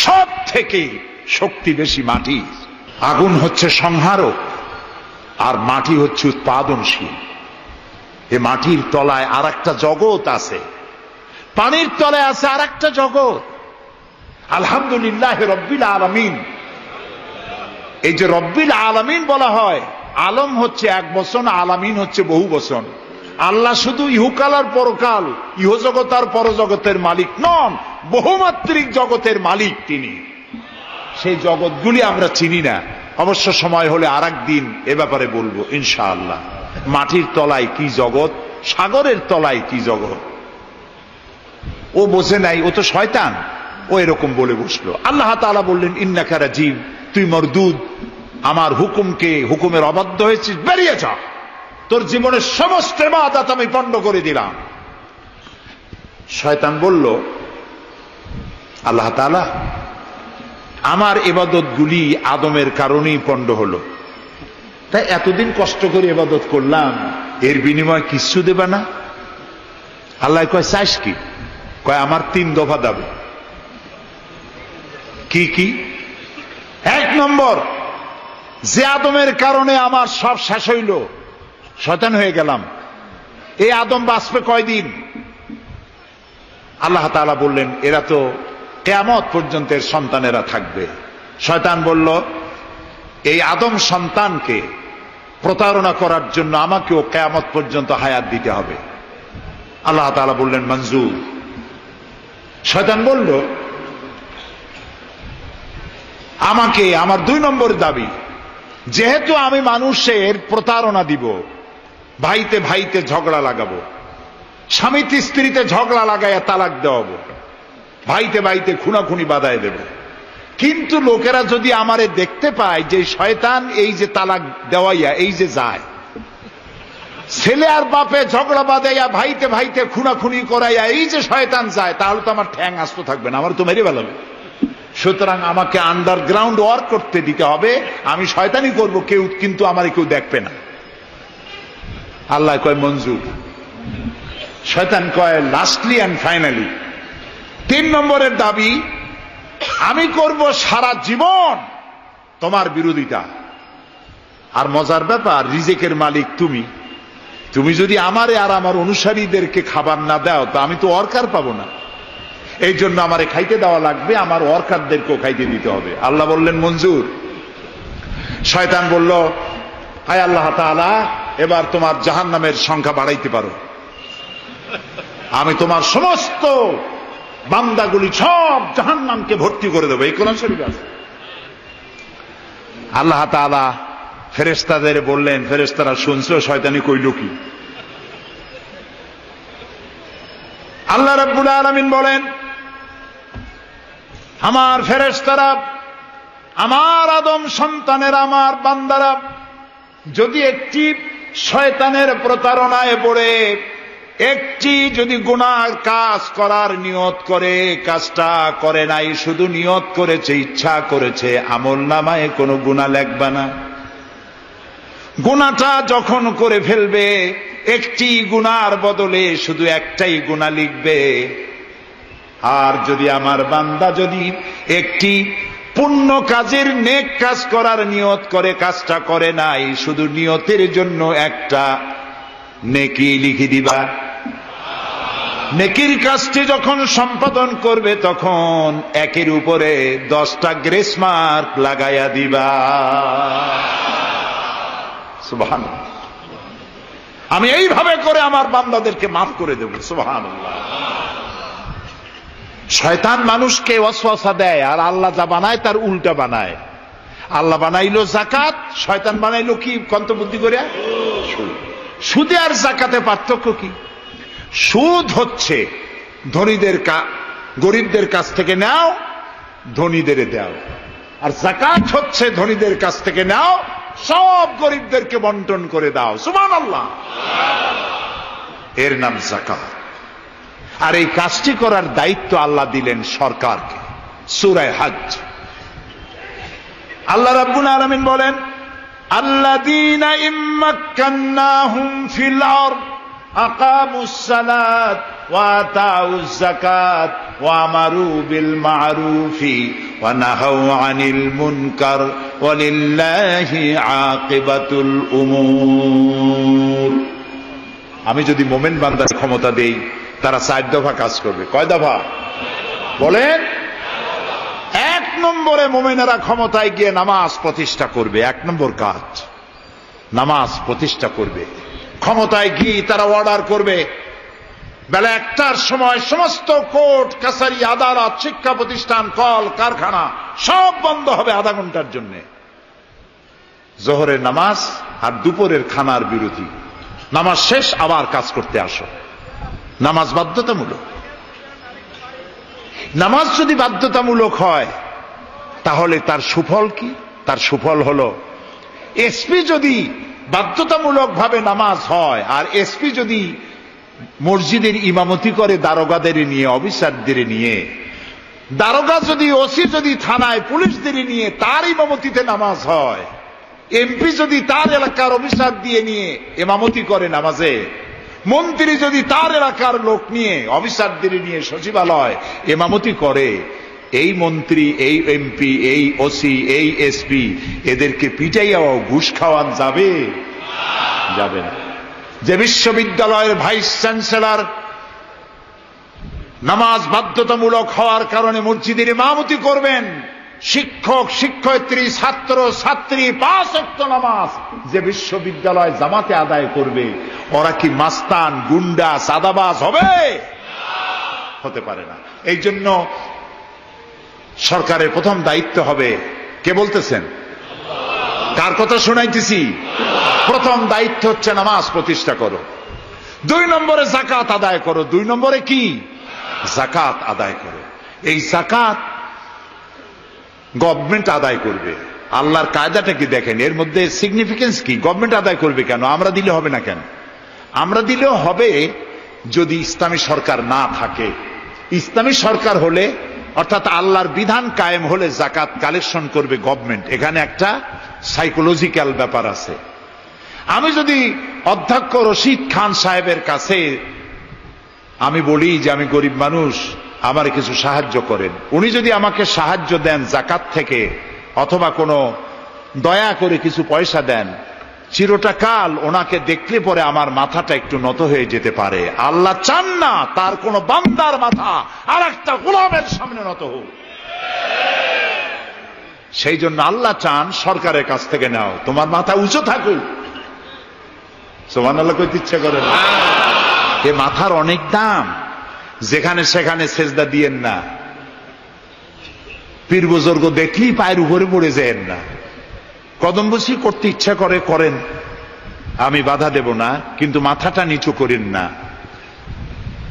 সব থেকে শক্তি বেশি মাটি। আগুন হচ্ছে সংহারক, আর মাটি হচ্ছে উৎপাদনশীল। এ মাটির তলায় আর একটা জগৎ আছে। পানির তলায় আছে আর একটা জগৎ। আলহামদুলিল্লাহ রব্বিল আলমিন। এই যে রব্বিল আলমিন বলা হয়, আলম হচ্ছে এক বচন, আলামিন হচ্ছে বহু বচন। আল্লাহ শুধু ইহুকাল আর পরকাল, ইহজগৎ আর পরজগতের মালিক নন বহুমাত্রিক জগতের মালিক তিনি। সেই জগৎগুলি আমরা চিনি না। অবশ্য সময় হলে আর দিন এ ব্যাপারে বলব, ইনশাআল্লাহ। মাটির তলায় কি জগৎ, সাগরের তলায় কি জগৎ? ও বোঝে নাই, ও তো শয়তান। ও এরকম বলে বসল। আল্লাহ তালা বললেন ইন্নাকারা জীব তুই মরদুদ আমার হুকুমকে, হুকুমের অবাধ্য হয়েছিস, বেরিয়ে যা। তোর জীবনের সমস্ত বাদাত আমি পণ্ড করে দিলাম। শয়তান বলল আল্লাহ তালা আমার এবাদত গুলি আদমের কারণেই পণ্ড হলো। তাই এতদিন কষ্ট করে এবাদত করলাম, এর বিনিময় কিচ্ছু দেবে না। আল্লাহ কয় চাইস কি? কয়, আমার তিন দফা দাবি। কি কি? এক নম্বর, যে আদমের কারণে আমার সব শেষ হইল, শয়তান হয়ে গেলাম। এই আদম বাঁচবে কয়দিন? আল্লাহ তালা বললেন, এরা তো কেয়ামত পর্যন্তের সন্তানেরা থাকবে। শয়তান বলল, এই আদম সন্তানকে প্রতারণা করার জন্য আমাকেও কেয়ামত পর্যন্ত হায়াত দিতে হবে। আল্লাহ তালা বললেন, মঞ্জুর। শয়তান বলল, আমাকে, আমার দুই নম্বর দাবি, যেহেতু আমি মানুষের প্রতারণা দিব, ভাইতে ভাইতে ঝগড়া লাগাবো স্বামীতে স্ত্রীতে ঝগড়া লাগাইয়া তালাক দেওয়াবো ভাইতে ভাইতে খুনাখুনি বাধায় দেব। কিন্তু লোকেরা যদি আমারে দেখতে পায় যে শয়তান এই যে তালাক দেওয়াইয়া, এই যে যায়, ছেলে আর বাপে ঝগড়া বাঁধাইয়া ভাইতে ভাইতে খুনাখুনি করাইয়া এই যে শয়তান যায়, তাহলে তো আমার ঠ্যাং আস্ত থাকবে না আমার তো মেরে বেলাবে সুতরাং আমাকে আন্ডারগ্রাউন্ড ওয়ার্ক করতে দিতে হবে, আমি শয়তানি করব, কেউ কিন্তু আমার কেউ দেখবে না। আল্লাহ কয়, মঞ্জুর। শয়তান কয় লাস্টলি অ্যান্ড ফাইনালি তিন নম্বরের দাবি, আমি করব সারা জীবন তোমার বিরোধিতা। আর মজার ব্যাপার, রিজেকের মালিক তুমি। তুমি যদি আমারে আর আমার অনুসারীদেরকে খাবার না দাও, তো আমি তো অরকার পাবো না। এই জন্য আমারে খাইতে দেওয়া লাগবে, আমার ওয়ার্কারদেরকেও খাইতে দিতে হবে। আল্লাহ বললেন, মঞ্জুর। শয়তান বলল, হায় আল্লাহ তালা এবার তোমার জাহান নামের সংখ্যা বাড়াইতে পারো। আমি তোমার সমস্ত বান্দাগুলি সব জাহান নামকে ভর্তি করে দেবো। এই কোরআন শরীফ আছে। আল্লাহ তালা ফেরেস্তাদের বললেন ফেরেস্তারা শুনছিল শয়তানি কইল কি? আল্লাহ রব্বুল আলমিন বলেন, আমার ফেরেস্তারা আমার আদম সন্তানের, আমার বান্দারা যদি একটি শয়তানের প্রতারণায় পড়ে একটি যদি গুনার কাজ করার নিয়ত করে, কাজটা করে নাই, শুধু নিয়ত করেছে, ইচ্ছা করেছে, আমল নামায় কোনো গুণা লেখবা না। গুণাটা যখন করে ফেলবে, একটি গুনার বদলে শুধু একটাই গুণা লিখবে। আর যদি আমার বান্দা যদি একটি পুণ্য কাজের নেক কাজ করার নিয়ত করে, কাজটা করে নাই, শুধু নিয়তের জন্য একটা নেকি লিখে দিবা। নেকির কাজটি যখন সম্পাদন করবে, তখন একের উপরে দশটা গ্রেস মার্ক লাগাইয়া দিবা। সুবহান আমি এইভাবে করে আমার বান্দাদেরকে মাফ করে দেব। সুবহান শয়তান মানুষকে অশ্বাসা দেয়, আর আল্লাহ যা বানায় তার উল্টা বানায়। আল্লাহ বানাইলো জাকাত শয়তান বানাইলো কি? কন্ত বুদ্ধি করে সুদে। আর জাকাতে পার্থক্য কি? সুদ হচ্ছে। ধনীদের গরিবদের কাছ থেকে নাও, ধনীদের দাও। আর জাকাত হচ্ছে ধনীদের কাছ থেকে নাও, সব গরিবদেরকে বন্টন করে দাও। সুমান আল্লাহ এর নাম জাকাত আর এই কাজটি করার দায়িত্ব আল্লাহ দিলেন সরকারকে। সুরায় হাজ। আল্লাহ রাব্বুল আলমিন বলেন আরদ। أقاموا الصلاة وآتوا الزكاة وأمروا بالمعروف ونهوا عن المنكر ولله عاقبة الأمور আমি যদি মোমেন বান্দার ক্ষমতা দেই তারা চার দফা কাজ করবে কয় দফা বলেন এক নম্বরে মোমেনেরা ক্ষমতায় গিয়ে নামাজ প্রতিষ্ঠা করবে এক নম্বর কাজ নামাজ প্রতিষ্ঠা করবে ক্ষমতায় গিয়ে তারা অর্ডার করবে। বেলা একটার সময় সমস্ত কোর্ট, কাছারি, আদালত, শিক্ষা প্রতিষ্ঠান, কল, কারখানা সব বন্ধ হবে আধা ঘণ্টার জন্য। জোহরের নামাজ আর দুপুরের খানার বিরোধী। নামাজ শেষ, আবার কাজ করতে আসো। নামাজ বাধ্যতামূলক। নামাজ যদি বাধ্যতামূলক হয়, তাহলে তার সুফল কি? তার সুফল হল, এসপি যদি বাধ্যতামূলক ভাবে নামাজ হয়। আর এসপি যদি মসজিদের ইমামতি করে, দারোগাদের নিয়ে, অফিসারদের নিয়ে। দারোগা যদি, ওসি যদি থানায়, পুলিশদের নিয়ে, তার ইমামতিতে নামাজ হয়। এমপি যদি তার এলাকার অফিসার দিয়ে নিয়ে ইমামতি করে নামাজে। মন্ত্রী যদি তার এলাকার লোক নিয়ে, অফিসারদের নিয়ে সচিবালয় এমামতি করে। এই মন্ত্রী, এই এমপি, এই ওসি, এই এসপি, এদেরকে পিটাইয়াও ঘুষ খাওয়ান যাবে? যাবে না। যে বিশ্ববিদ্যালয়ের ভাইস চ্যান্সেলর নামাজ বাধ্যতামূলক হওয়ার কারণে মসজিদের ইমামতি করবেন, শিক্ষক, শিক্ষয়িত্রী, ছাত্র, ছাত্রী, পাঁচ নামাজ যে বিশ্ববিদ্যালয় জামাতে আদায় করবে, ওরা কি মাস্তান, গুন্ডা, সাদাবাজ হবে? হতে পারে না। এই জন্য সরকারের প্রথম দায়িত্ব হবে। কে বলতেছেন? কার কথা শোনাইতেছি? প্রথম দায়িত্ব হচ্ছে নামাজ প্রতিষ্ঠা করো। দুই নম্বরে জাকাত আদায় করো। দুই নম্বরে কি? জাকাত আদায় করো। এই জাকাত গভর্নমেন্ট আদায় করবে। আল্লাহর কায়দাটা কি দেখেন? এর মধ্যে সিগনিফিকেন্স কি? গভর্নমেন্ট আদায় করবে কেন? আমরা দিলে হবে না কেন? আমরা দিলেও হবে যদি ইসলামী সরকার না থাকে। ইসলামী সরকার হলে অর্থাৎ আল্লাহর বিধান কায়েম হলে জাকাত কালেকশন করবে গভর্নমেন্ট এখানে একটা সাইকোলজিক্যাল ব্যাপার আছে। আমি যদি অধ্যক্ষ রশিদ খান সাহেবের কাছে আমি বলি যে আমি গরিব মানুষ, আমার কিছু সাহায্য করেন। উনি যদি আমাকে সাহায্য দেন জাকাত থেকে, অথবা কোনো দয়া করে কিছু পয়সা দেন চিরটা কাল ওনাকে দেখলে পরে আমার মাথাটা একটু নত হয়ে যেতে পারে। আল্লাহ চান না তার কোন বান্দার মাথা আর একটা গোলামের সামনে নত হোক। সেই জন্য আল্লাহ চান সরকারের কাছ থেকে নাও। তোমার মাথা উঁচু থাকুক। সোমান আল্লাহ কইতে ইচ্ছা করে না। এ মাথার অনেক দাম। যেখানে সেখানে সেজদা দিয়েন না। পীর বুজুর্গ দেখলেই পায়ের উপরে পড়ে যায় না। কদম বসি করতে ইচ্ছা করে, করেন। আমি বাধা দেব না, কিন্তু মাথাটা নিচু করেন না।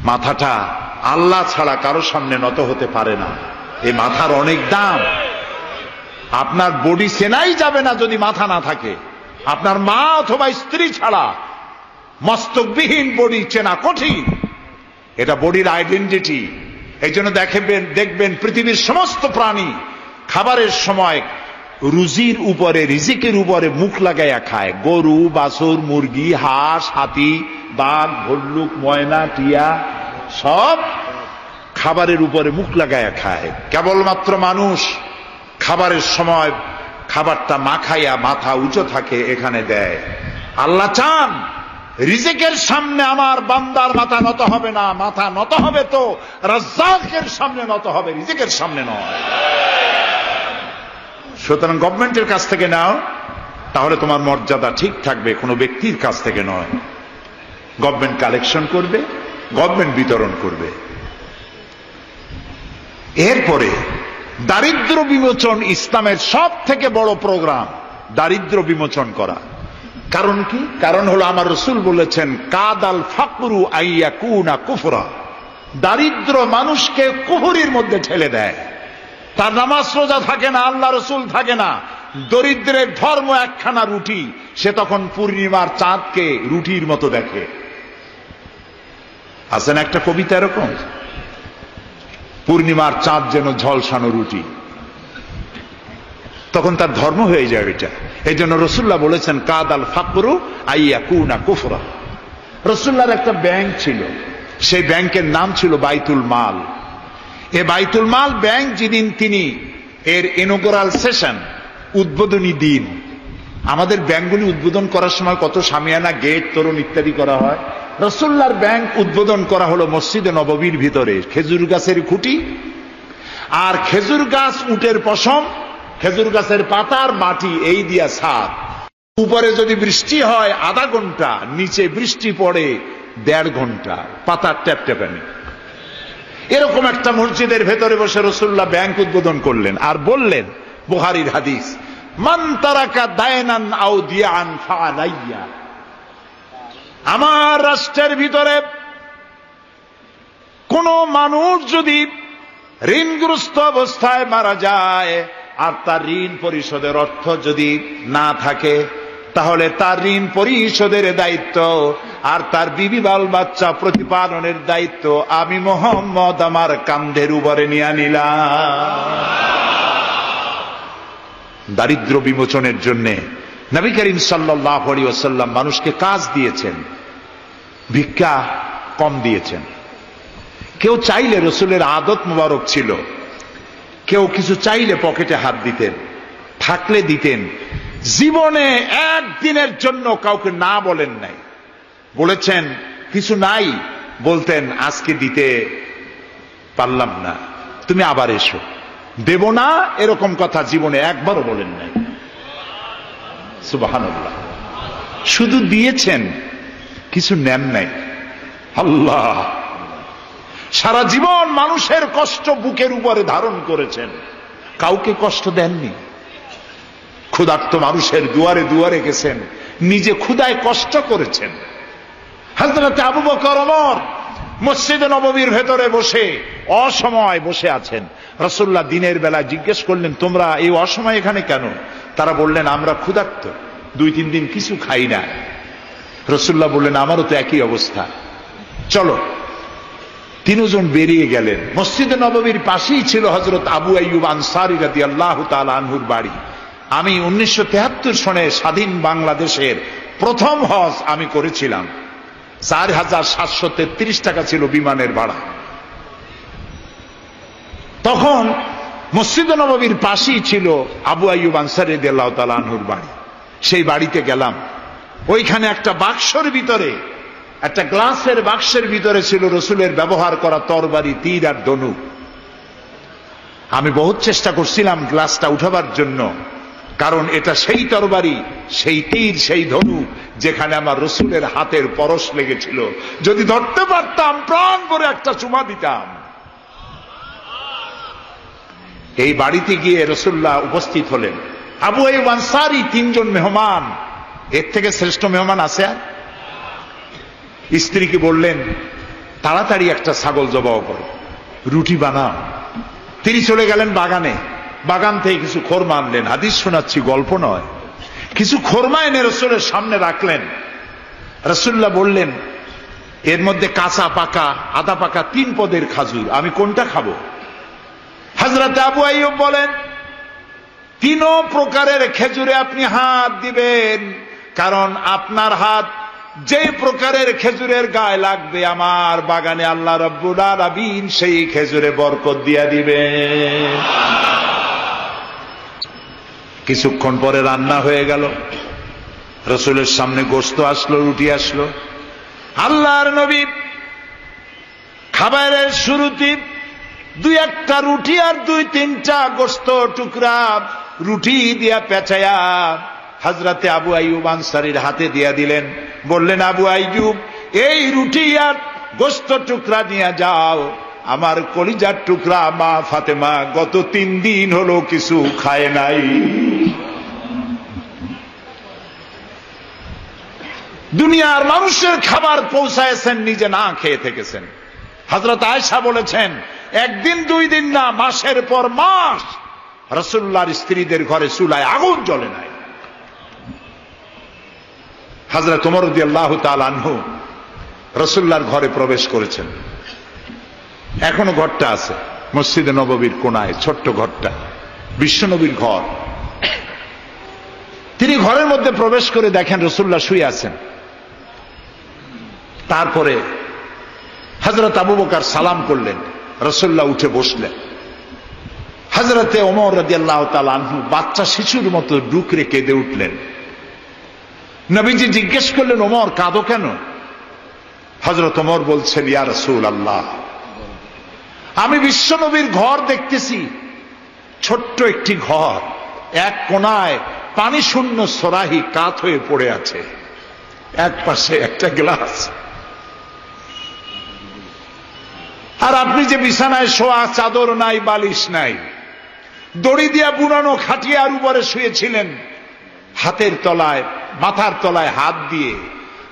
মাথাটা আল্লাহ ছাড়া কারও সামনে নত হতে পারে না। এই মাথার অনেক দাম। আপনার বডি সেনাই যাবে না যদি মাথা না থাকে। আপনার মা অথবা স্ত্রী ছাড়া মস্তকবিহীন বডি চেনা কঠিন। এটা বডির আইডেন্টিটি এই জন্য দেখবেন দেখবেন পৃথিবীর সমস্ত প্রাণী খাবারের সময় রুজির উপরে, রিজিকের উপরে মুখ লাগাইয়া খায়। গরু, বাছুর, মুরগি, হাঁস, হাতি, বাঘ, ভল্লুক, ময়না, টিয়া, সব খাবারের উপরে মুখ লাগাইয়া খায়। কেবলমাত্র মানুষ খাবারের সময় খাবারটা মাখাইয়া মাথা উঁচু থাকে, এখানে দেয়। আল্লাহ চান, রিজিকের সামনে আমার বান্দার মাথা নত হবে না, মাথা নত হবে তো রাজ্জাকের সামনে নত হবে, রিজিকের সামনে নয়। সুতরাং গভর্নমেন্টের কাছ থেকে নাও, তাহলে তোমার মর্যাদা ঠিক থাকবে, কোনো ব্যক্তির কাছ থেকে নয়। গভর্নমেন্ট কালেকশন করবে, গভর্নমেন্ট বিতরণ করবে। এরপরে, দারিদ্র বিমোচন ইসলামের সব থেকে বড় প্রোগ্রাম, দারিদ্র বিমোচন করা। কারণ কি? কারণ হলো আমার রসুল বলেছেন, কাদাল ফাকুরু আইয়া কুনা কুফরা। দারিদ্র মানুষকে কুহুরির মধ্যে ঠেলে দেয়। তার নামাজ রোজা থাকে না আল্লাহ রসুল থাকে না। দরিদ্রের ধর্ম একখানা রুটি, সে তখন পূর্ণিমার চাঁদকে রুটির মতো দেখে। আছেন একটা কবিতা এরকম? পূর্ণিমার চাঁদ যেন ঝলসানো রুটি। তখন তার ধর্ম হয়ে যায় এটা। এই জন্য রসুল্লাহ বলেছেন কাদ আল ফাকরু আইয়া কুনা কুফরা। রসুল্লার একটা ব্যাংক ছিল। সেই ব্যাংকের নাম ছিল বাইতুল মাল। এ বাইতুল মাল ব্যাংক যেদিন তিনি এর ইনোগোরাল সেশন উদ্বোধনী দিন। আমাদের ব্যাংকগুলি উদ্বোধন করার সময় কত সামিয়ানা, গেট, তরুণ ইত্যাদি করা হয়। রসুল্লার ব্যাংক উদ্বোধন করা হলো মসজিদে নববীর ভিতরে, খেজুর গাছের খুঁটি। আর খেজুর গাছ উটের পশম, খেজুর গাছের পাতার মাটি, এই দিয়া ছাদ। উপরে যদি বৃষ্টি হয় আধা ঘণ্টা, নিচে বৃষ্টি পড়ে দেড় ঘণ্টা, পাতার ট্যাপ ট্যাপানি এরকম একটা মসজিদের ভেতরে বসে রসুল্লাহ ব্যাংক উদ্বোধন করলেন আর বললেন, বুহারির হাদিস, মান তারাকা দায়নান দিয়ান আমার রাষ্ট্রের ভিতরে কোন মানুষ যদি ঋণগ্রস্ত অবস্থায় মারা যায়, আর তার ঋণ পরিশোধের অর্থ যদি না থাকে তাহলে তার ঋণ পরিশোধের দায়িত্ব আর তার বিবি বাল বাচ্চা প্রতিপালনের দায়িত্ব আমি মোহাম্মদ আমার কান্ধের উপরে নিয়ে নিলাম দারিদ্র বিমোচনের জন্য নবী করিম সাল্লাহ ওসাল্লাম মানুষকে কাজ দিয়েছেন, ভিক্ষা কম দিয়েছেন। কেউ চাইলে রসুলের আদত মুবারক ছিল, কেউ কিছু চাইলে পকেটে হাত দিতেন, থাকলে দিতেন জীবনে একদিনের জন্য কাউকে না বলেন নাই। বলেছেন, কিছু নাই। বলতেন, আজকে দিতে পারলাম না। তুমি আবার এসো। দেব না এরকম কথা জীবনে একবারও বলেন নাই। সুবাহান শুধু দিয়েছেন, কিছু নেন নাই। আল্লাহ! সারা জীবন মানুষের কষ্ট বুকের উপরে ধারণ করেছেন। কাউকে কষ্ট দেননি। ক্ষুধার্ত মানুষের দুয়ারে দুয়ারে গেছেন, নিজে ক্ষুদায় কষ্ট করেছেন। হাজরত আবু বকর অমর মসজিদে নবমীর ভেতরে বসে অসময় বসে আছেন। রসুল্লাহ দিনের বেলা জিজ্ঞেস করলেন, তোমরা এই অসময় এখানে কেন? তারা বললেন, আমরা ক্ষুধার্ত, দুই তিন দিন কিছু খাই না। রসুল্লাহ বললেন, আমারও তো একই অবস্থা। চলো। তিনজন বেরিয়ে গেলেন। মসজিদে নবমীর পাশেই ছিল হজরত আবু আইয়ুব আনসারি রাদি আল্লাহ আনহুর বাড়ি। আমি উনিশশো সনে স্বাধীন বাংলাদেশের প্রথম হজ আমি করেছিলাম। চার হাজার সাতশো তেত্রিশ টাকা ছিল বিমানের ভাড়া। তখন মসজিদ নবমীর পাশেই ছিল আবু আইয়ুব আনসারি আল্লাহ আনহুর বাড়ি। সেই বাড়িতে গেলাম। ওইখানে একটা বাক্সর ভিতরে, একটা গ্লাসের বাক্সের ভিতরে ছিল রসুলের ব্যবহার করা তরবারি, তীর আর ধনুক আমি বহুত চেষ্টা করছিলাম গ্লাসটা উঠাবার জন্য। কারণ এটা সেই তরবারি, সেই তীর, সেই ধনুক যেখানে আমার রসুলের হাতের পরশ লেগেছিল। যদি ধরতে পারতাম, প্রাণ করে একটা চুমা দিতাম। এই বাড়িতে গিয়ে রসুল্লাহ উপস্থিত হলেন। আবু এই আনসারি তিনজন মেহমান। এর থেকে শ্রেষ্ঠ মেহমান আছে আর? স্ত্রীকে বললেন, তাড়াতাড়ি একটা ছাগল জবাও করো। রুটি বানাও। তিনি চলে গেলেন বাগানে। বাগান থেকে কিছু খোরমা আনলেন। হাদিস শোনাচ্ছি, গল্প নয়। কিছু খোরমা এনে রসুলের সামনে রাখলেন। রসুল্লাহ বললেন, এর মধ্যে কাঁচা পাকা, আদা পাকা তিন পদের খাজুর। আমি কোনটা খাব? হাজরত আবু আইব বলেন তিন প্রকারের খেজুরে আপনি হাত দিবেন। কারণ আপনার হাত যে প্রকারের খেজুরের গায়ে লাগবে, আমার বাগানে আল্লাহ রব্বুল আলামিন সেই খেজুরে বরকত দিয়া দিবে কিছুক্ষণ পরে রান্না হয়ে গেল। রসুলের সামনে গোস্ত আসলো, রুটি আসলো। আল্লাহর নবী খাবারের শুরুতে দুই একটা রুটি আর দুই তিনটা গোস্ত টুকরা রুটি দিয়া পেঁচায়া হাজরাতে আবু আইয়ুব আনসারির হাতে দিয়া দিলেন। বললেন, আবু আইয়ুব, এই রুটি আর গোস্ত টুকরা নিয়ে যাও। আমার কলিজার টুকরা মা ফাতেমা গত তিন দিন হলো কিছু খায় নাই। দুনিয়ার মানুষের খাবার পৌঁছায়ছেন, নিজে না খেয়ে থেকেছেন। হজরত আয়সা বলেছেন, একদিন, দুই দিন না, মাসের পর মাস রসুল্লাহর স্ত্রীদের ঘরে চুলায় আগুন জ্বলে নাই। হাজরত উমরদি আল্লাহ তালহু রসুল্লার ঘরে প্রবেশ করেছেন। এখনও ঘরটা আছে, মসজিদে নববীর কোনায়, ছোট্ট ঘরটা বিশ্বনবীর ঘর। তিনি ঘরের মধ্যে প্রবেশ করে দেখেন রসুল্লাহ শুয়ে আছেন। তারপরে হজরত আবু বকার সালাম করলেন, রসুল্লাহ উঠে বসলেন। হজরতে ওমর রাজি আল্লাহ তালু বাচ্চা শিশুর মতো ডুকরে কেঁদে উঠলেন। নবীজি জিজ্ঞেস করলেন, ওমর, কাঁদো কেন? হজরত ওমর বলছেন, ইয়া রসুল আল্লাহ আমি বিশ্বনবীর ঘর দেখতেছি। ছোট্ট একটি ঘর। এক কোনায় পানি শূন্য সরাহি কাত হয়ে পড়ে আছে। এক পাশে একটা গ্লাস। আর আপনি যে বিছানায় শোয়া, চাদর নাই, বালিশ নাই, দড়ি দিয়া বুড়ানো খাটিয়ার উপরে শুয়েছিলেন, হাতের তলায়, মাথার তলায় হাত দিয়ে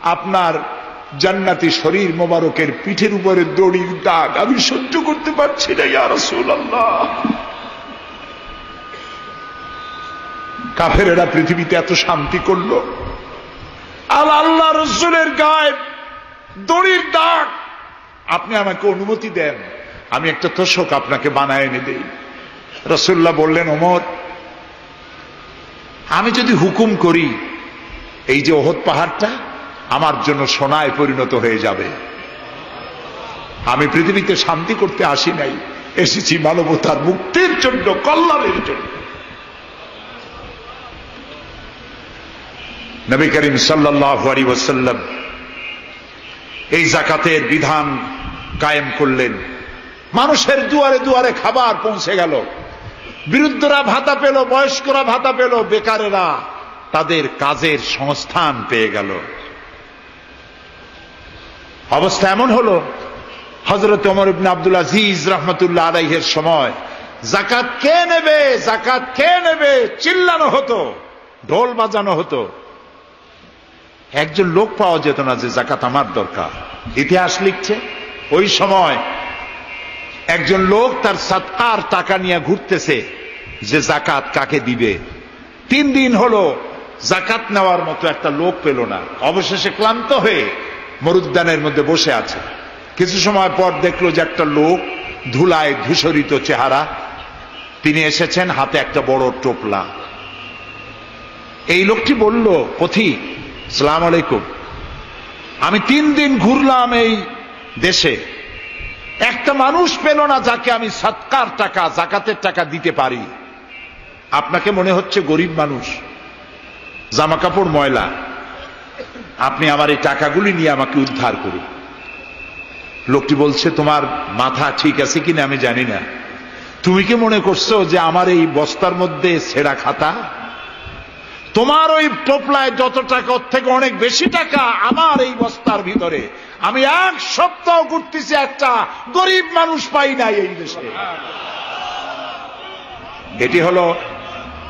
আপনার জান্নাতি শরীর মোবারকের পিঠের উপরে দড়ির দাগ। আমি সহ্য করতে পারছি না, ইয়া রাসূলুল্লাহ। কাফেরেরা পৃথিবীতে এত শান্তি করল। আল আল্লাহ রসুলের গায়ে দড়ির দাগ। আপনি আমাকে অনুমতি দেন, আমি একটা তোষক আপনাকে বানায় এনে দেই। রসুল্লাহ বললেন, ওমর, আমি যদি হুকুম করি, এই যে ওহদ পাহাড়টা আমার জন্য সোনায় পরিণত হয়ে যাবে। আমি পৃথিবীতে শান্তি করতে আসি নাই। এসেছি মানবতার মুক্তির জন্য, কল্যাণের জন্য। নবী করিম সাল্লাহ ওসাল্লাম এই জাকাতের বিধান কায়েম করলেন। মানুষের দুয়ারে দুয়ারে খাবার পৌঁছে গেল। বিরুদ্ধরা ভাতা পেল, বয়স্করা ভাতা পেল, বেকারেরা তাদের কাজের সংস্থান পেয়ে গেল। অবস্থা এমন হলো হজরত অমর ইবনে আব্দুল আজিজ রহমতুল্লাহ আলাইহের সময় জাকাত কে নেবে জাকাত কে নেবে, চিল্লানো হতো, ঢোল বাজানো হতো। একজন লোক পাওয়া যেত না যে জাকাত আমার দরকার। ইতিহাস লিখছে, ওই সময় একজন লোক তার সৎকার টাকা নিয়ে ঘুরতেছে যে জাকাত কাকে দিবে। তিন দিন হলো জাকাত নেওয়ার মতো একটা লোক পেল না। অবশেষে ক্লান্ত হয়ে মরুদ্যানের মধ্যে বসে আছে। কিছু সময় পর দেখল যে একটা লোক ধুলায় ধূসরিত চেহারা। তিনি এসেছেন, হাতে একটা বড় টোপলা। এই লোকটি বলল পথিক সালাম আলাইকুম। আমি তিন দিন ঘুরলাম এই দেশে। একটা মানুষ পেল না যাকে আমি সৎকার টাকা, জাকাতের টাকা দিতে পারি। আপনাকে মনে হচ্ছে গরিব মানুষ। জামা কাপড় ময়লা। আপনি আমার এই টাকাগুলি নিয়ে আমাকে উদ্ধার করুন। লোকটি বলছে, তোমার মাথা ঠিক আছে কিনা আমি জানি না। তুমি কি মনে করছ যে আমার এই বস্তার মধ্যে ছেঁড়া খাতা? তোমার ওই টোপলায় যত টাকা, ওর থেকে অনেক বেশি টাকা আমার এই বস্তার ভিতরে। আমি এক সপ্তাহ ঘুরতেছি, একটা গরিব মানুষ পাই নাই এই দেশে। এটি হলো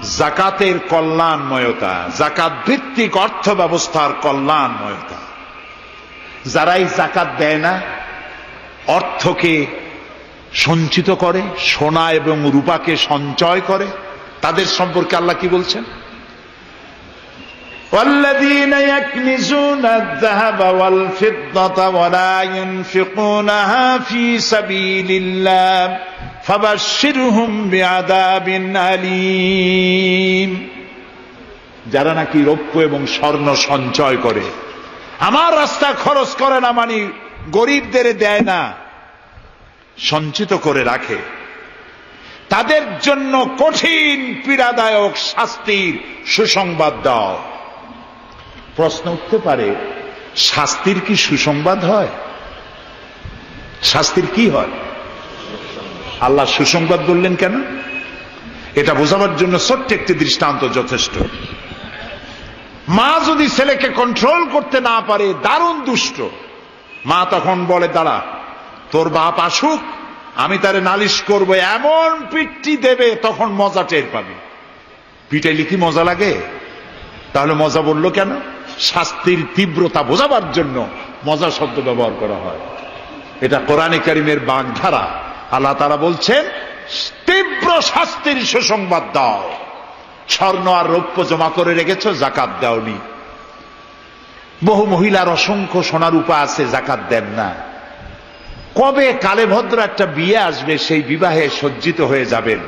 জাকাতের কল্যাণময়তা, জাকাত ভিত্তিক অর্থ ব্যবস্থার কল্যাণময়তা। যারাই জাকাত দেয় না, অর্থকে সঞ্চিত করে, সোনা এবং রূপাকে সঞ্চয় করে, তাদের সম্পর্কে আল্লাহ কি বলছেন? والذين يكنزون الذهب والفضة ولا ينفقونها في سبيل الله فبشرهم بعذاب أليم যারা নাকি রৌপ্য এবং স্বর্ণ সঞ্চয় করে আমার রাস্তা খরচ করে না মানে গরিবদের দেয় না সঞ্চিত করে রাখে তাদের জন্য কঠিন পীড়াদায়ক শাস্তির সুসংবাদ দাও প্রশ্ন উঠতে পারে, শাস্তির কি সুসংবাদ হয়? শাস্তির কি হয়? আল্লাহ সুসংবাদ বললেন কেন? এটা বোঝাবার জন্য ছোট্ট একটি দৃষ্টান্ত যথেষ্ট। মা যদি ছেলেকে কন্ট্রোল করতে না পারে, দারুণ দুষ্ট। মা তখন বলে, দাঁড়া, তোর বাপ আসুক, আমি তারে নালিশ করব, এমন পিঠটি দেবে, তখন মজা টের পাবে। পিটাইলে কি মজা লাগে? তাহলে মজা বলল কেন? শাস্তির তীব্রতা বোঝাবার জন্য মজা শব্দ ব্যবহার করা হয়। এটা কোরআনে কারিমের বাগধারা। আল্লাহ তারা বলছেন, তীব্র শাস্তির সুসংবাদ দাও। স্বর্ণ আর রৌপ্য জমা করে রেখেছ, জাকাত দাওনি। বহু মহিলার অসংখ্য সোনার উপা আছে, জাকাত দেন না। কবে কালে ভদ্র একটা বিয়ে আসবে, সেই বিবাহে সজ্জিত হয়ে যাবেন।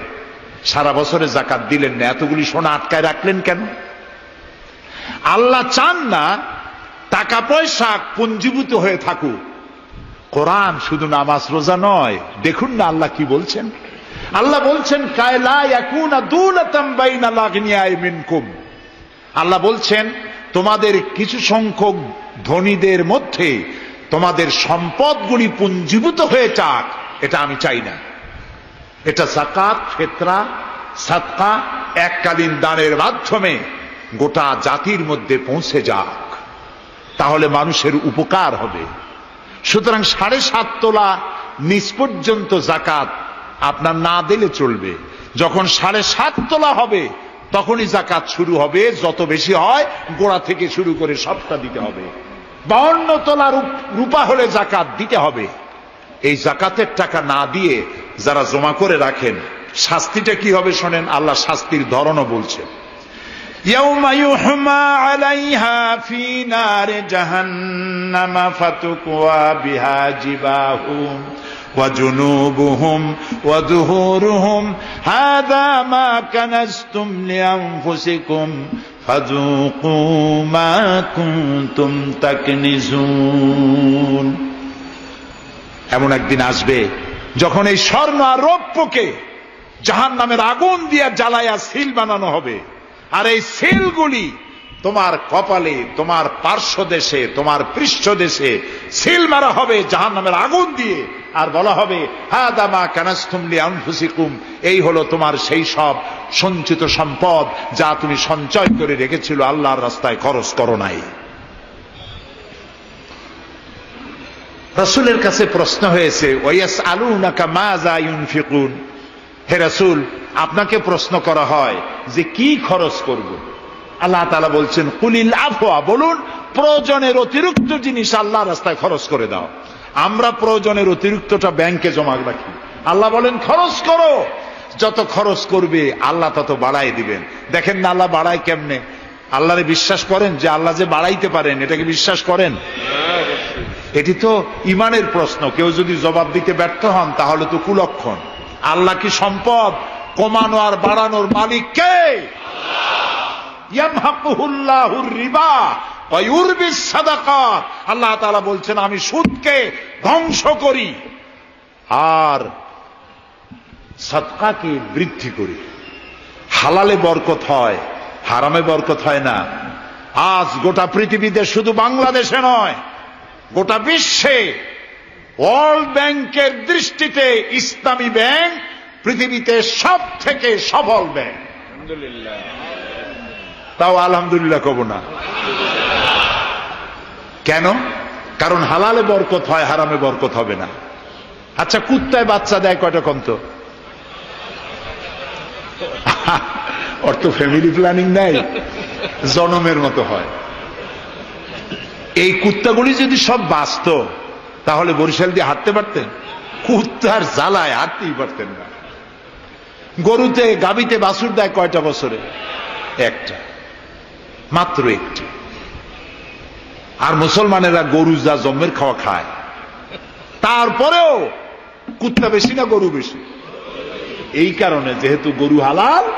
সারা বছরে জাকাত দিলেন না। এতগুলি সোনা আটকায় রাখলেন কেন? আল্লাহ চান না টাকা পয়সা পুঞ্জীভূত হয়ে থাকুক। কোরআন শুধু নামাজ রোজা নয়। দেখুন না আল্লাহ কি বলছেন। আল্লাহ বলছেন আল্লাহ বলছেন, তোমাদের কিছু সংখ্যক ধনীদের মধ্যে তোমাদের সম্পদগুলি পুঞ্জীভূত হয়ে যাক। এটা আমি চাই না। এটা জাকাত ফেতরা সাতকা এককালীন দানের মাধ্যমে গোটা জাতির মধ্যে পৌঁছে যাক। তাহলে মানুষের উপকার হবে। সুতরাং সাড়ে সাত তোলা নিচ পর্যন্ত জাকাত আপনার না দিলে চলবে। যখন সাড়ে সাত তোলা হবে, তখনই জাকাত শুরু হবে। যত বেশি হয়, গোড়া থেকে শুরু করে সবটা দিতে হবে। বাউন্ন তোলা রূপ- রূপা হলে জাকাত দিতে হবে। এই জাকাতের টাকা না দিয়ে যারা জমা করে রাখেন, শাস্তিটা কি হবে শোনেন? আল্লাহ শাস্তির ধরনও বলছেন। يوم يحمى عليها في نار جهنم فتكوى بها جباههم وجنوبهم وظهورهم هذا ما كنزتم لأنفسكم فذوقوا ما كنتم تكنزون এমন একদিন আসবে যখন এই স্বর্ণ আর রৌপ্যকে জাহান নামের আগুন দিয়ে জ্বালায়া সিল বানানো হবে আর এই সিলগুলি তোমার কপালে, তোমার পার্শ্ব দেশে তোমার পৃষ্ঠ দেশে সিল মারা হবে জাহান নামের আগুন দিয়ে। আর বলা হবে হা দামা কানাস্তুমলি আনফুসিকুম এই হলো তোমার সেই সব সঞ্চিত সম্পদ যা তুমি সঞ্চয় করে রেখেছিল আল্লাহর রাস্তায়, খরচ করো নাই। রসুলের কাছে প্রশ্ন হয়েছে ওয়াস আলু নাকা মাজা ইউনফিকুন? হে রসুল আপনাকে প্রশ্ন করা হয় যে কি খরচ করব? আল্লাহ তালা বলছেন কুলিল আফওয়া বলুন প্রয়োজনের অতিরিক্ত জিনিস আল্লাহ রাস্তায় খরচ করে দাও। আমরা প্রয়োজনের অতিরিক্তটা ব্যাংকে জমা রাখি। আল্লাহ বলেন খরচ করো। যত খরচ করবে আল্লাহ তত বাড়াই দিবেন। দেখেন না আল্লাহ বাড়ায় কেমনে? আল্লাহরে বিশ্বাস করেন যে আল্লাহ যে বাড়াইতে পারেন এটাকে বিশ্বাস করেন? এটি তো ইমানের প্রশ্ন। কেউ যদি জবাব দিতে ব্যর্থ হন তাহলে তো কুলক্ষণ। আল্লাহ কি সম্পদ? কমানো আর বাড়ানোর মালিক কে? রিবা আল্লাহ তাআলা বলছেন, আমি সুদকে ধ্বংস করি আর সদকাকে বৃদ্ধি করি। হালালে বরকত হয়, হারামে বরকত হয় না। আজ গোটা পৃথিবীতে শুধু বাংলাদেশে নয়, গোটা বিশ্বে ওয়ার্ল্ড ব্যাংকের দৃষ্টিতে ইসলামী ব্যাংক পৃথিবীতে সব থেকে সফল ব্যাংক। তাও আলহামদুলিল্লাহ কব না। কেন? কারণ হালালে বরকত হয় হারামে বরকত হবে না। আচ্ছা কুত্তায় বাচ্চা দেয় কয়টা কম তো ওর তো ফ্যামিলি প্ল্যানিং নাই জনমের মতো হয়। এই কুত্তাগুলি যদি সব বাঁচত তাহলে বরিশাল দিয়ে হাঁটতে পারতেন? কুত্তার জ্বালায় হাঁটতেই পারতেন না। গরুতে গাবিতে বাছুর দেয় কয়টা বছরে? একটা। মাত্র একটি। আর মুসলমানেরা গরু যা জন্মের খাওয়া খায়। তারপরেও কুত্তা বেশি না গরু বেশি? এই কারণে যেহেতু গরু হালাল,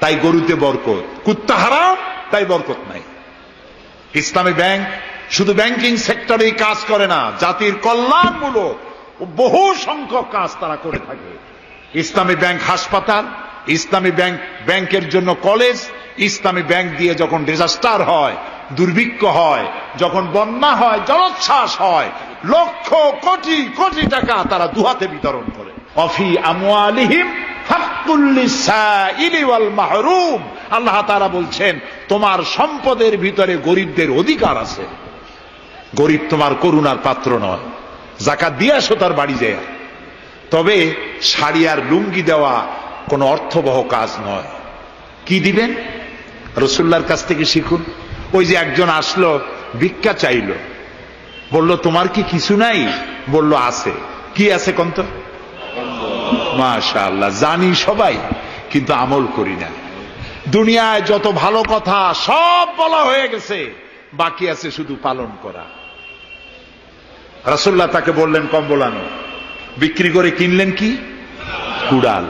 তাই গরুতে বরকত। কুত্তা হারাম, তাই বরকত নাই। ইসলামী ব্যাংক শুধু ব্যাংকিং সেক্টরেই কাজ করে না, জাতির কল্যাণমূলক বহু সংখ্যক কাজ তারা করে থাকে। ইসলামী ব্যাংক হাসপাতাল, ইসলামী ব্যাংক, ব্যাংকের জন্য কলেজ, ইসলামী ব্যাংক দিয়ে যখন ডিজাস্টার হয়, দুর্ভিক্ষ হয়, যখন বন্যা হয়, জলোচ্ছ্বাস হয়, লক্ষ কোটি কোটি টাকা তারা দুহাতে বিতরণ করে। অফি হাক্কুল্লিসাইলি মাহরুম। আল্লাহ তারা বলছেন, তোমার সম্পদের ভিতরে গরিবদের অধিকার আছে। গরিব তোমার করুণার পাত্র নয়। জাকাত দিয়ে আসো তার বাড়ি যায়। তবে শাড়ি আর লুঙ্গি দেওয়া কোনো অর্থবহ কাজ নয়। কি দিবেন? রসুল্লার কাছ থেকে শিখুন। ওই যে একজন আসলো, ভিক্ষা চাইল। বলল, তোমার কি কিছু নাই? বলল, আছে। কি আছে কন্ত? মাশা আল্লাহ জানি সবাই, কিন্তু আমল করি না। দুনিয়ায় যত ভালো কথা সব বলা হয়ে গেছে, বাকি আছে শুধু পালন করা। রাসুল্লাহ তাকে বললেন কম্বলানো বিক্রি করে কিনলেন কি? কুড়াল।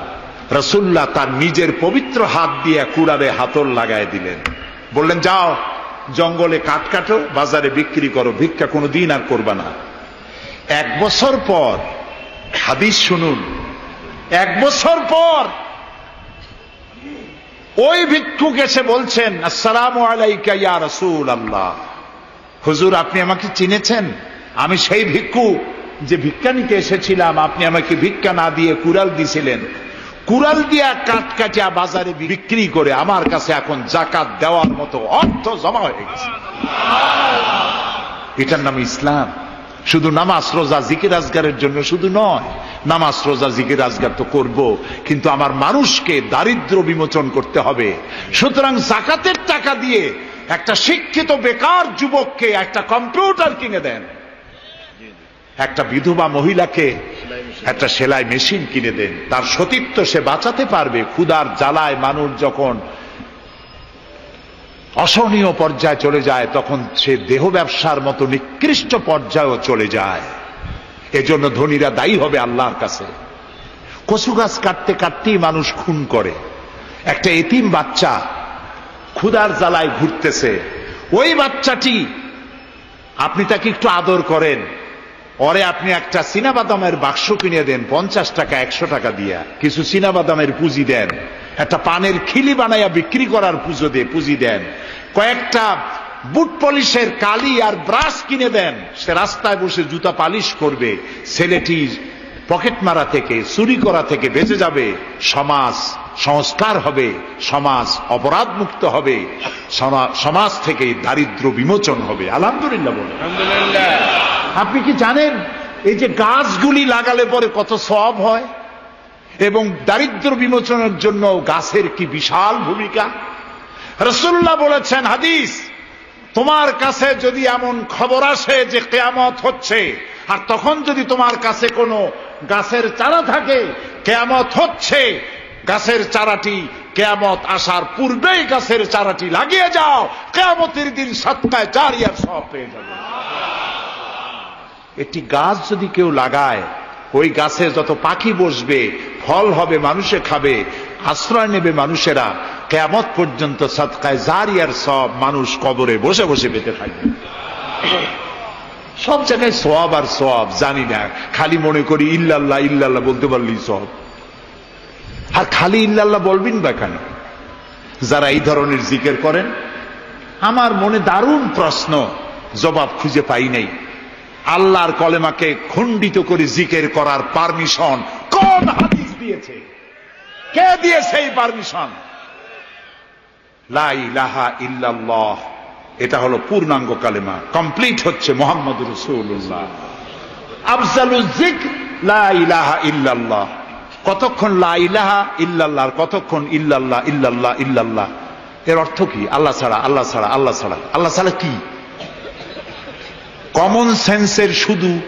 রসুল্লাহ তার নিজের পবিত্র হাত দিয়ে কুড়ালে হাতল লাগায় দিলেন। বললেন, যাও, জঙ্গলে কাঠ কাটো, বাজারে বিক্রি করো, ভিক্ষা কোনো দিন আর করবা না। এক বছর পর, হাদিস শুনুন, এক বছর পর ওই ভিক্ষুক এসে বলছেন, আসসালাম আলাইকা ইয়া রসুল আল্লাহ হুজুর, আপনি আমাকে চিনেছেন? আমি সেই ভিক্ষু, যে ভিক্ষা নিতে এসেছিলাম, আপনি আমাকে ভিক্ষা না দিয়ে কুড়াল দিছিলেন। কুড়াল দিয়া কাঠ কাটিয়া বাজারে বিক্রি করে আমার কাছে এখন জাকাত দেওয়ার মতো অর্থ জমা হয়ে গেছে। এটার নাম ইসলাম। শুধু নামাজ, রোজা, জিকির আজগারের জন্য শুধু নয়, নামাজ, রোজা, জিকির আজগার তো করব, কিন্তু আমার মানুষকে দারিদ্র বিমোচন করতে হবে। সুতরাং জাকাতের টাকা দিয়ে একটা শিক্ষিত বেকার যুবককে একটা কম্পিউটার কিনে দেন। একটা বিধবা মহিলাকে একটা সেলাই মেশিন কিনে দেন। তার সতীত্ব সে বাঁচাতে পারবে। ক্ষুদার জ্বালায় মানুষ যখন অসহনীয় পর্যায়ে চলে যায়, তখন সে দেহ ব্যবসার মতো নিকৃষ্ট পর্যায়েও চলে যায়। এজন্য ধনীরা দায়ী হবে আল্লাহর কাছে। কচু গাছ কাটতে কাটতেই মানুষ খুন করে। একটা এতিম বাচ্চা ক্ষুদার জ্বালায় ঘুরতেছে। ওই বাচ্চাটি, আপনি তাকে একটু আদর করেন। পরে আপনি একটা বাদামের বাক্স কিনে দেন, পঞ্চাশ টাকা, একশো টাকা দিয়া। কিছু বাদামের পুঁজি দেন। একটা পানের খিলি বানাইয়া বিক্রি করার পুজো দিয়ে পুঁজি দেন। কয়েকটা বুট পলিশের কালি আর ব্রাশ কিনে দেন। সে রাস্তায় বসে জুতা পালিশ করবে। ছেলেটি পকেট মারা থেকে চুরি করা থেকে বেঁচে যাবে সমাজ সংস্কার হবে সমাজ অপরাধ মুক্ত হবে সমাজ থেকে দারিদ্র বিমোচন হবে। আলহামদুলিল্লাহ বলে। আপনি কি জানেন এই যে গাছগুলি লাগালে পরে কত সব হয়? এবং দারিদ্র বিমোচনের জন্য গাছের কি বিশাল ভূমিকা? রসুল্লাহ বলেছেন হাদিস তোমার কাছে যদি এমন খবর আসে যে কেয়ামত হচ্ছে আর তখন যদি তোমার কাছে কোনো গাছের চারা থাকে, কেয়ামত হচ্ছে। গাছের চারাটি কেয়ামত আসার পূর্বেই গাছের চারাটি লাগিয়ে যাও। কেয়ামতের দিন সৎকায় চারিয়ার সব পেয়ে যাবে। একটি গাছ যদি কেউ লাগায়, ওই গাছে যত পাখি বসবে, ফল হবে, মানুষে খাবে, আশ্রয় নেবে মানুষেরা কেমত পর্যন্ত সৎকায় জারিয়ার সব মানুষ কবরে বসে বসে পেতে থাকবে। সব জায়গায় সব আর সব জানি না। খালি মনে করি ইল্লাল্লাহ ইল্লাল্লাহ বলতে পারলি সব আর খালি ইল্লাল্লাহ বলবেন বা কেন? যারা এই ধরনের জিকের করেন, আমার মনে দারুণ প্রশ্ন, জবাব খুঁজে পাই নাই। আল্লাহর কলেমাকে খণ্ডিত করে জিকের করার পারমিশন কোন হাদিস দিয়েছে? কে দিয়েছে এই পারমিশন? লাই লাহা ইল্লাল্লাহ। এটা হলো পূর্ণাঙ্গ কালেমা কমপ্লিট হচ্ছে মোহাম্মদ রসুল্লাহ ইল্লাল্লাহ। কতক্ষণ ইল্লাল্লাহ কতক্ষণ ইল্লাল্লাহ ইল্লাল্লাহ ইল্লাল্লাহ? এর অর্থ কি? আল্লাহ ছাড়া আল্লাহ ছাড়া আল্লাহ ছাড়া। আল্লাহ ছাড়া কি? কমন সেন্সের শুধু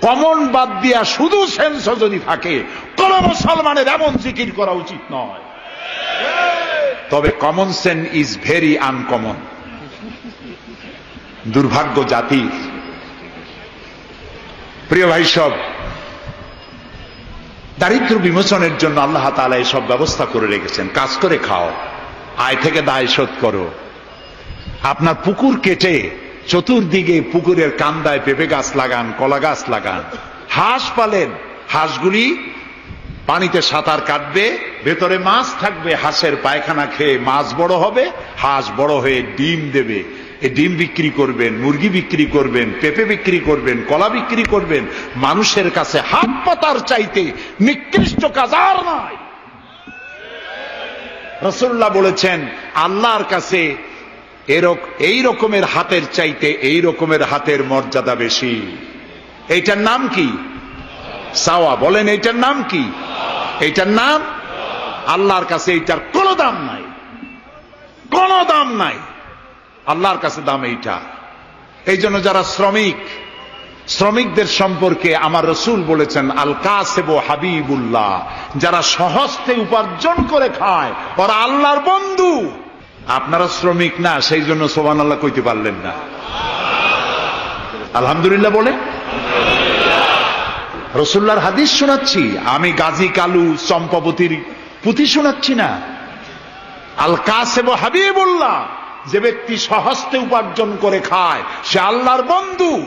কমন বাদ দিয়া শুধু সেন্স যদি থাকে, কোন মুসলমানের এমন জিকির করা উচিত নয়। তবে common sense is very uncommon দুর্ভাগ্য জাতির প্রিয় ভাই সব, দারিদ্র বিমোচনের জন্য আল্লাহ তালা এসব ব্যবস্থা করে রেখেছেন। কাজ করে খাও, আয় থেকে দায় শোধ করো। আপনার পুকুর কেটে চতুর্দিকে পুকুরের কান্দায় পেঁপে গাছ লাগান, কলা গাছ লাগান। হাঁস পালেন, হাঁসগুলি পানিতে সাঁতার কাটবে, ভেতরে মাছ থাকবে, হাঁসের পায়খানা খেয়ে মাছ বড় হবে, হাঁস বড় হয়ে ডিম দেবে। ডিম বিক্রি করবেন, মুরগি বিক্রি করবেন, পেঁপে বিক্রি করবেন, কলা বিক্রি করবেন, মানুষের কাছে হাত পাতার চাইতে নিকৃষ্ট কাজ আর নয় রসুল্লাহ বলেছেন, আল্লাহর কাছে এই রকমের হাতের চাইতে এই রকমের হাতের মর্যাদা বেশি। এইটার নাম কি? সাওয়া। বলেন, এইটার নাম কি? এইটার নাম? আল্লাহর কাছে এইটার কোনো দাম নাই। কোনো দাম নাই। আল্লাহর কাছে দাম এইটা। এই জন্য যারা শ্রমিক, শ্রমিকদের সম্পর্কে আমার রসুল বলেছেন, আল কাসেব হাবিবুল্লাহ, যারা সহস্তে উপার্জন করে খায়, ওরা আল্লাহর বন্ধু। আপনারা শ্রমিক না, সেই জন্য সোবান আল্লাহ কইতে পারলেন না। আলহামদুলিল্লাহ বলে। রসুল্লার হাদিস শোনাচ্ছি, আমি গাজী কালু চম্পাবতীর পুঁথি শোনাচ্ছি না। আল কাসেব হাবিবুল্লাহ। যে ব্যক্তি সহস্তে উপার্জন করে খায়, সে আল্লাহর বন্ধু।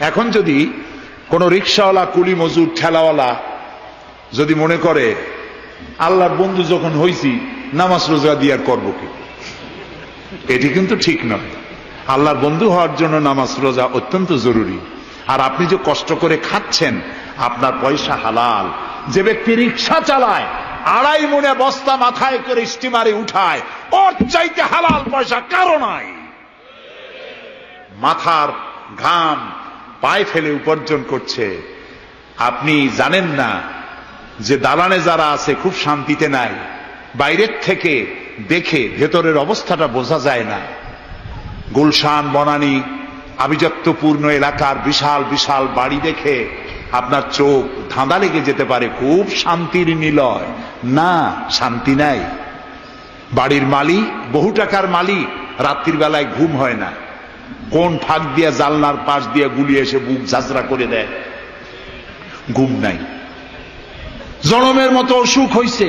এখন যদি কোন রিক্সাওয়ালা কুলি মজুর ঠেলাওয়ালা যদি মনে করে, আল্লাহর বন্ধু যখন হইছি, নামাজ রোজা দিয়ে আর করব কি? এটি কিন্তু ঠিক নয়। আল্লাহর বন্ধু হওয়ার জন্য নামাজ রোজা অত্যন্ত জরুরি। আর আপনি যে কষ্ট করে খাচ্ছেন, আপনার পয়সা হালাল। যে ব্যক্তি রিক্সা চালায় আড়াই মনে বস্তা মাথায় করে স্টিমারে উঠায়। ওর চাইতে হালাল পয়সা কারও নাই। মাথার ঘাম পায়ে ফেলে উপার্জন করছে। আপনি জানেন না যে দালানে যারা আছে খুব শান্তিতে নাই। বাইরের থেকে দেখে ভেতরের অবস্থাটা বোঝা যায় না। গুলশান, বনানী, আভিজাত্যপূর্ণ এলাকার বিশাল বিশাল বাড়ি দেখে আপনার চোখ ধাঁধা লেগে যেতে পারে, খুব শান্তির নিলয়। না, শান্তি নাই। বাড়ির মালিক, বহু টাকার মালিক, রাত্রির বেলায় ঘুম হয় না। কোন ফাঁক দিয়া জালনার পাশ দিয়ে গুলি এসে বুক ঝাঁচরা করে দেয়। ঘুম নাই। জনমের মতো অসুখ হইছে।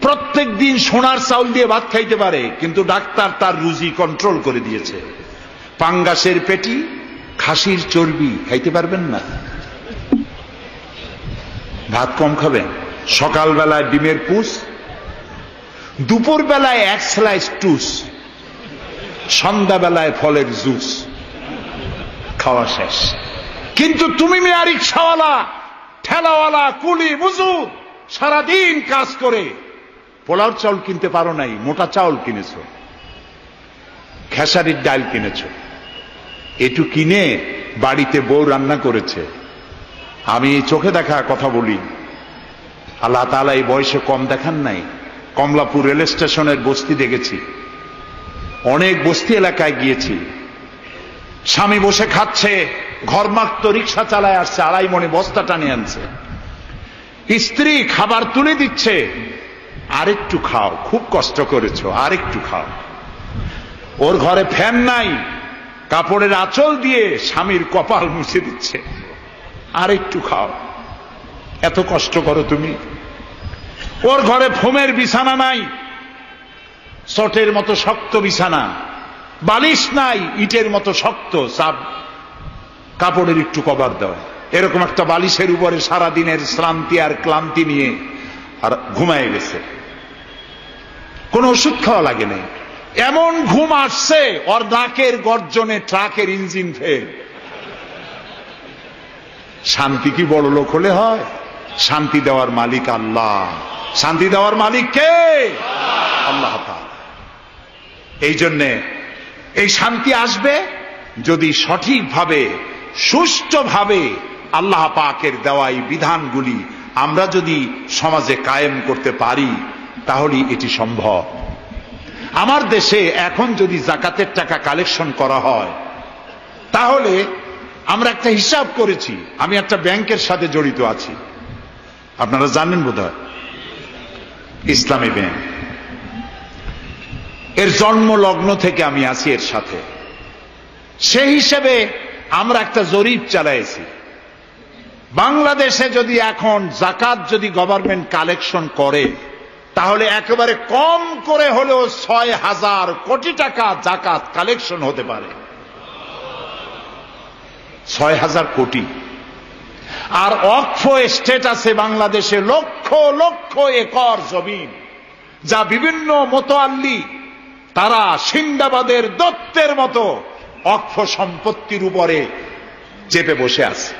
প্রত্যেক দিন সোনার চাউল দিয়ে ভাত খাইতে পারে, কিন্তু ডাক্তার তার রুজি কন্ট্রোল করে দিয়েছে। পাঙ্গাসের পেটি, খাসির চর্বি, খাইতে পারবেন না। ভাত কম খাবেন সকালবেলায় ডিমের পুষ দুপুর বেলায় এক স্লাইস টুস, সন্ধ্যাবেলায় ফলের জুস। খাওয়া শেষ। কিন্তু তুমি মেয়া রিক্সাওয়ালা, ঠেলাওয়ালা, কুলি মজুর সারাদিন কাজ করে পোলার চাউল কিনতে পারো নাই, মোটা চাউল কিনেছ, খেসারির ডাল কিনেছ। এটু কিনে বাড়িতে বউ রান্না করেছে। আমি চোখে দেখা কথা বলি। আল্লাহ তালা এই বয়সে কম দেখান নাই। কমলাপুর রেল স্টেশনের বস্তি দেখেছি। অনেক বস্তি এলাকায় গিয়েছি। স্বামী বসে খাচ্ছে ঘরমাক্ত রিক্সা চালায় আসছে, আড়াই মনে বস্তা টানে আনছে। স্ত্রী খাবার তুলে দিচ্ছে, আরেকটু খাও, খুব কষ্ট করেছ, আরেকটু খাও। ওর ঘরে ফ্যান নাই, কাপড়ের আঁচল দিয়ে স্বামীর কপাল মুছে দিচ্ছে। আরেকটু খাও। এত কষ্ট করো তুমি। ওর ঘরে ফোমের বিছানা নাই। চটের মতো শক্ত বিছানা। বালিশ নাই, ইটের মতো শক্ত চাপ। কাপড়ের একটু কভার দেওয়া এরকম একটা বালিশের উপরে সারা দিনের শ্রান্তি আর ক্লান্তি নিয়ে আর ঘুমায় গেছে। কোন ওষুধ খাওয়া লাগে নাই। এমন ঘুম আসছে ওর নাকের গর্জনে ট্রাকের ইঞ্জিন ফেল। শান্তি কি বড় লোক হলে হয়? শান্তি দেওয়ার মালিক আল্লাহ। শান্তি দেওয়ার মালিক কে? আল্লাহ এই জন্যে এই শান্তি আসবে যদি সঠিকভাবে, সুষ্ঠুভাবে আল্লাহ পাকের দেওয়া এই বিধানগুলি আমরা যদি সমাজে কায়েম করতে পারি, তাহলে এটি সম্ভব। আমার দেশে এখন যদি জাকাতের টাকা কালেকশন করা হয়, তাহলে আমরা একটা হিসাব করেছি। আমি একটা ব্যাংকের সাথে জড়িত আছি। আপনারা জানেন বোধ ইসলামী ব্যাংক। এর জন্ম লগ্ন থেকে আমি আছি এর সাথে। সেই হিসেবে আমরা একটা জরিপ চালাইছি। বাংলাদেশে যদি এখন জাকাত যদি গভর্নমেন্ট কালেকশন করে, তাহলে একেবারে কম করে হলেও ছয় হাজার কোটি টাকা জাকাত কালেকশন হতে পারে। ছয় হাজার কোটি। আর অক্ষ স্টেট আছে বাংলাদেশে, লক্ষ লক্ষ একর জমিন, যা বিভিন্ন মতোয়াল্লি, তারা সিন্দাবাদের দত্তের মতো অক্ষ সম্পত্তির উপরে চেপে বসে আছে।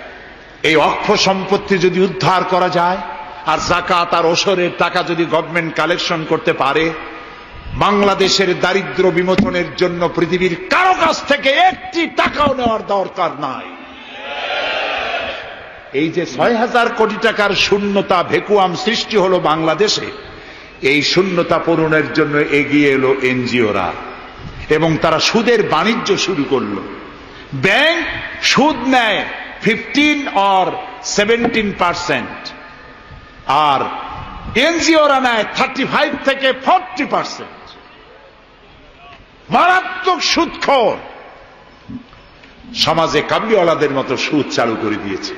এই অক্ষ সম্পত্তি যদি উদ্ধার করা যায়, আর জাকাত আর ওসরের টাকা যদি গভর্নমেন্ট কালেকশন করতে পারে, বাংলাদেশের দারিদ্র বিমোচনের জন্য পৃথিবীর কারও কাছ থেকে একটি টাকাও নেওয়ার দরকার নাই। এই যে ছয় হাজার কোটি টাকার শূন্যতা, ভেকুয়াম সৃষ্টি হলো বাংলাদেশে, এই শূন্যতা পূরণের জন্য এগিয়ে এলো এনজিওরা এবং তারা সুদের বাণিজ্য শুরু করল। ব্যাংক সুদ নেয় ফিফটিন অর সেভেন্টিন পার্সেন্ট আর এনজিওরা নেয় থার্টি ফাইভ থেকে ফর্টি পার্সেন্ট মারাত্মক সুদখোর। সমাজে কাবলিওয়ালাদের মতো সুদ চালু করে দিয়েছে।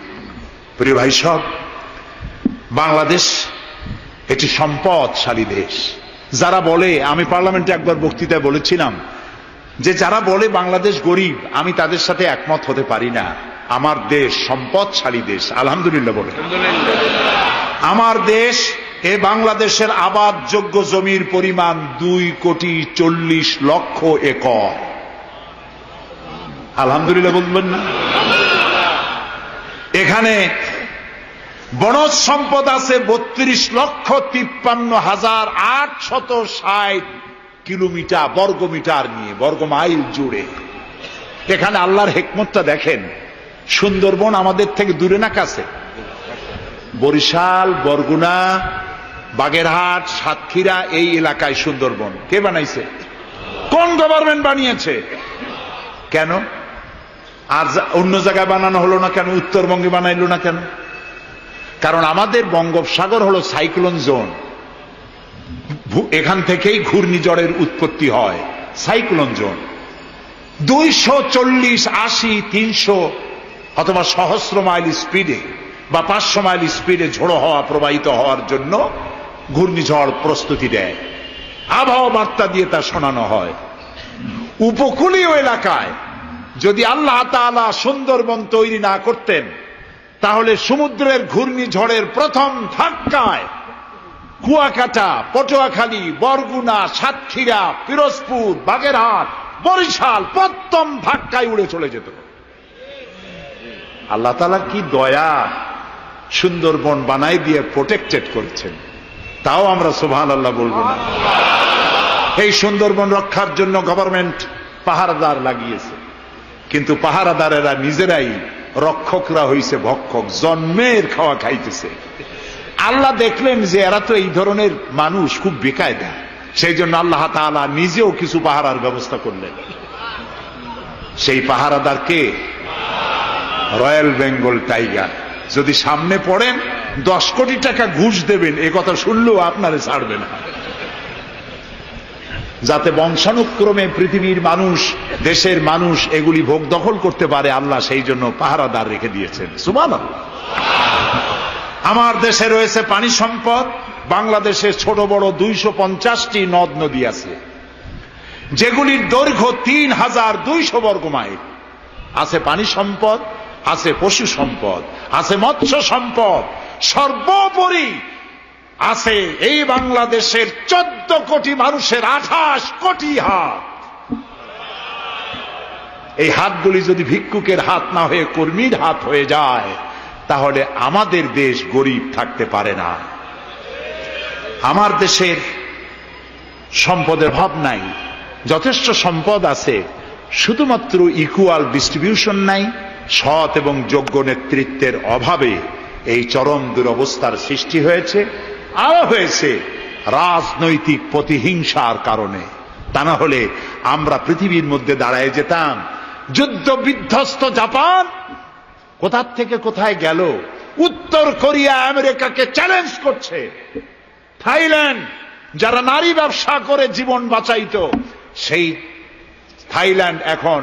প্রিয় ভাই সব, বাংলাদেশ এটি সম্পদশালী দেশ। যারা বলে, আমি পার্লামেন্টে একবার বক্তৃতায় বলেছিলাম যে যারা বলে বাংলাদেশ গরিব, আমি তাদের সাথে একমত হতে পারি না। আমার দেশ সম্পদশালী দেশ, আলহামদুলিল্লাহ বলে। আমার দেশ, এ বাংলাদেশের আবাদযোগ্য জমির পরিমাণ দুই কোটি চল্লিশ লক্ষ একর। আলহামদুলিল্লাহ বলবেন না। এখানে বনজ সম্পদ আছে বত্রিশ লক্ষ তিপ্পান্ন হাজার আটশত ষাট কিলোমিটার, বর্গমিটার নিয়ে বর্গ মাইল জুড়ে। এখানে আল্লাহর হেকমতটা দেখেন। সুন্দরবন আমাদের থেকে দূরে না কাছে? বরিশাল, বরগুনা, বাগেরহাট, সাতক্ষীরা, এই এলাকায় সুন্দরবন। কে বানাইছে? কোন গভর্নমেন্ট বানিয়েছে? কেন? আর অন্য জায়গায় বানানো হলো না কেন? উত্তরবঙ্গে বানাইলো না কেন? কারণ আমাদের বঙ্গোপসাগর হলো সাইক্লোন জোন। এখান থেকেই ঘূর্ণিঝড়ের উৎপত্তি হয়, সাইক্লোন জোন। দুইশো চল্লিশ, আশি, তিনশো অথবা সহস্র মাইল স্পিডে বা পাঁচশো মাইল স্পিডে ঝোড়ো হওয়া প্রবাহিত হওয়ার জন্য ঘূর্ণিঝড় প্রস্তুতি দেয়। আবহাওয়া বার্তা দিয়ে তা শোনানো হয়। উপকূলীয় এলাকায় যদি আল্লাহ তাআলা সুন্দরবন তৈরি না করতেন, তাহলে সমুদ্রের ঘূর্ণিঝড়ের প্রথম ধাক্কায় কুয়াকাটা, পটুয়াখালী, বরগুনা, সাতক্ষীরা, পিরোজপুর, বাগেরহাট, বরিশাল প্রথম ধাক্কায় উড়ে চলে যেত। আল্লাহ তালা কি দয়া সুন্দরবন বানাই দিয়ে প্রোটেক্টেড করেছেন? তাও আমরা সোভান আল্লাহ বলব না। এই সুন্দরবন রক্ষার জন্য গভর্নমেন্ট পাহারাদার লাগিয়েছে। কিন্তু পাহারাদারেরা নিজেরাই রক্ষকরা হইছে ভক্ষক, জন্মের খাওয়া খাইতেছে। আল্লাহ দেখলেন যে এরা তো এই ধরনের মানুষ, খুব বেকায়দা। সেই জন্য আল্লাহ তাআলা নিজেও কিছু পাহারার ব্যবস্থা করলেন। সেই পাহারাদার কে? Royal Bengal tiger. যদি সামনে পড়েন, দশ কোটি টাকা ঘুষ দেবেন, এ কথা শুনলেও আপনারে ছাড়বে না। যাতে বংশানুক্রমে পৃথিবীর মানুষ, দেশের মানুষ এগুলি ভোগ দখল করতে পারে, আল্লাহ সেই জন্য পাহারাদার রেখে দিয়েছেন। সুমান আমার দেশে রয়েছে পানি সম্পদ বাংলাদেশে ছোট বড় দুইশো পঞ্চাশটি নদ নদী আছে। যেগুলির দৈর্ঘ্য তিন হাজার দুইশো বর্গ মাইল। আছে পানি সম্পদ, আছে পশু সম্পদ, আছে মৎস্য সম্পদ। সর্বোপরি আছে এই বাংলাদেশের চোদ্দ কোটি মানুষের আঠাশ কোটি হাত। এই হাতগুলি যদি ভিক্ষুকের হাত না হয়ে কর্মীর হাত হয়ে যায়, তাহলে আমাদের দেশ গরিব থাকতে পারে না। আমার দেশের সম্পদের ভাব নাই, যথেষ্ট সম্পদ আছে, শুধুমাত্র ইকুয়াল ডিস্ট্রিবিউশন নাই, সৎ এবং যোগ্য নেতৃত্বের অভাবে এই চরম দুরবস্থার সৃষ্টি হয়েছে। আরও হয়েছে। রাজনৈতিক প্রতিহিংসার কারণে। তা না হলে আমরা পৃথিবীর মধ্যে দাঁড়ায় যেতাম। যুদ্ধ বিধ্বস্ত জাপান কোথার থেকে কোথায় গেল? উত্তর কোরিয়া আমেরিকাকে চ্যালেঞ্জ করছে। থাইল্যান্ড, যারা নারী ব্যবসা করে জীবন বাঁচাইত, সেই থাইল্যান্ড এখন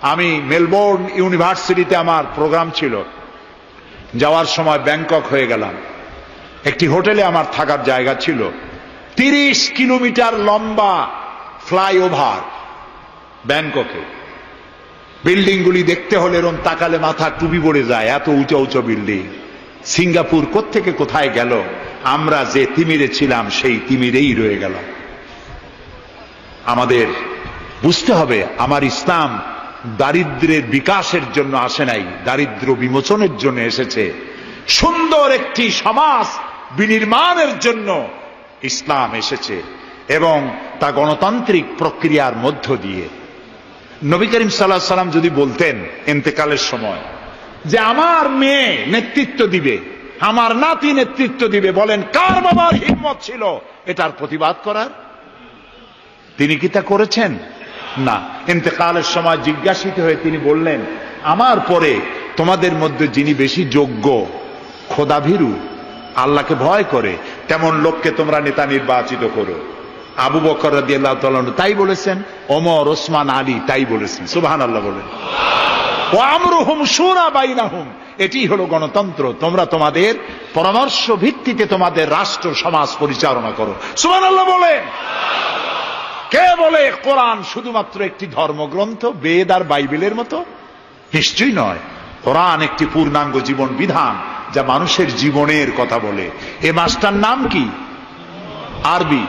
আমি মেলবোর্ন ইউনিভার্সিটিতে আমার প্রোগ্রাম ছিল। যাওয়ার সময় ব্যাংকক হয়ে গেলাম। একটি হোটেলে আমার থাকার জায়গা ছিল। তিরিশ কিলোমিটার লম্বা ফ্লাইওভার ব্যাংককে। বিল্ডিংগুলি দেখতে হলে এরম তাকালে মাথা টুপি পড়ে যায়, এত উঁচু উঁচু বিল্ডিং। সিঙ্গাপুর কোত্থেকে কোথায় গেল? আমরা যে তিমিরে ছিলাম, সেই তিমিরেই রয়ে গেল আমাদের বুঝতে হবে, আমার ইসলাম দারিদ্রের বিকাশের জন্য আসে নাই, দারিদ্র বিমোচনের জন্য এসেছে। সুন্দর একটি সমাজ বিনির্মাণের জন্য ইসলাম এসেছে এবং তা গণতান্ত্রিক প্রক্রিয়ার মধ্য দিয়ে। নবী করিম সাল্লাহ সাল্লাম যদি বলতেন এন্তেকালের সময় যে আমার মেয়ে নেতৃত্ব দিবে, আমার নাতি নেতৃত্ব দিবে, বলেন কার বাবার হিম্মত ছিল এটার প্রতিবাদ করার? তিনি কি তা করেছেন? না। এতেকালের সময় জিজ্ঞাসিত হয়ে তিনি বললেন, আমার পরে তোমাদের মধ্যে যিনি বেশি যোগ্য, খোদাভীরু আল্লাহকে ভয় করে, তেমন লোককে তোমরা নেতা নির্বাচিত করো। আবু বকর রাদি আল্লাহ তাই বলেছেন, ওমর, ওসমান, আলী তাই বলেছেন। সুবাহান আল্লাহ বলেন এটি হলো গণতন্ত্র। তোমরা তোমাদের পরামর্শ ভিত্তিতে তোমাদের রাষ্ট্র, সমাজ পরিচালনা করো। সুমান আল্লাহ বলেন। কে বলে কোরআন শুধুমাত্র একটি ধর্মগ্রন্থ, বেদ আর বাইবেলের মতো? নিশ্চয়ই নয়। কোরআন একটি পূর্ণাঙ্গ জীবন বিধান যা মানুষের জীবনের কথা বলে। এ মাসটার নাম কি? আরবি।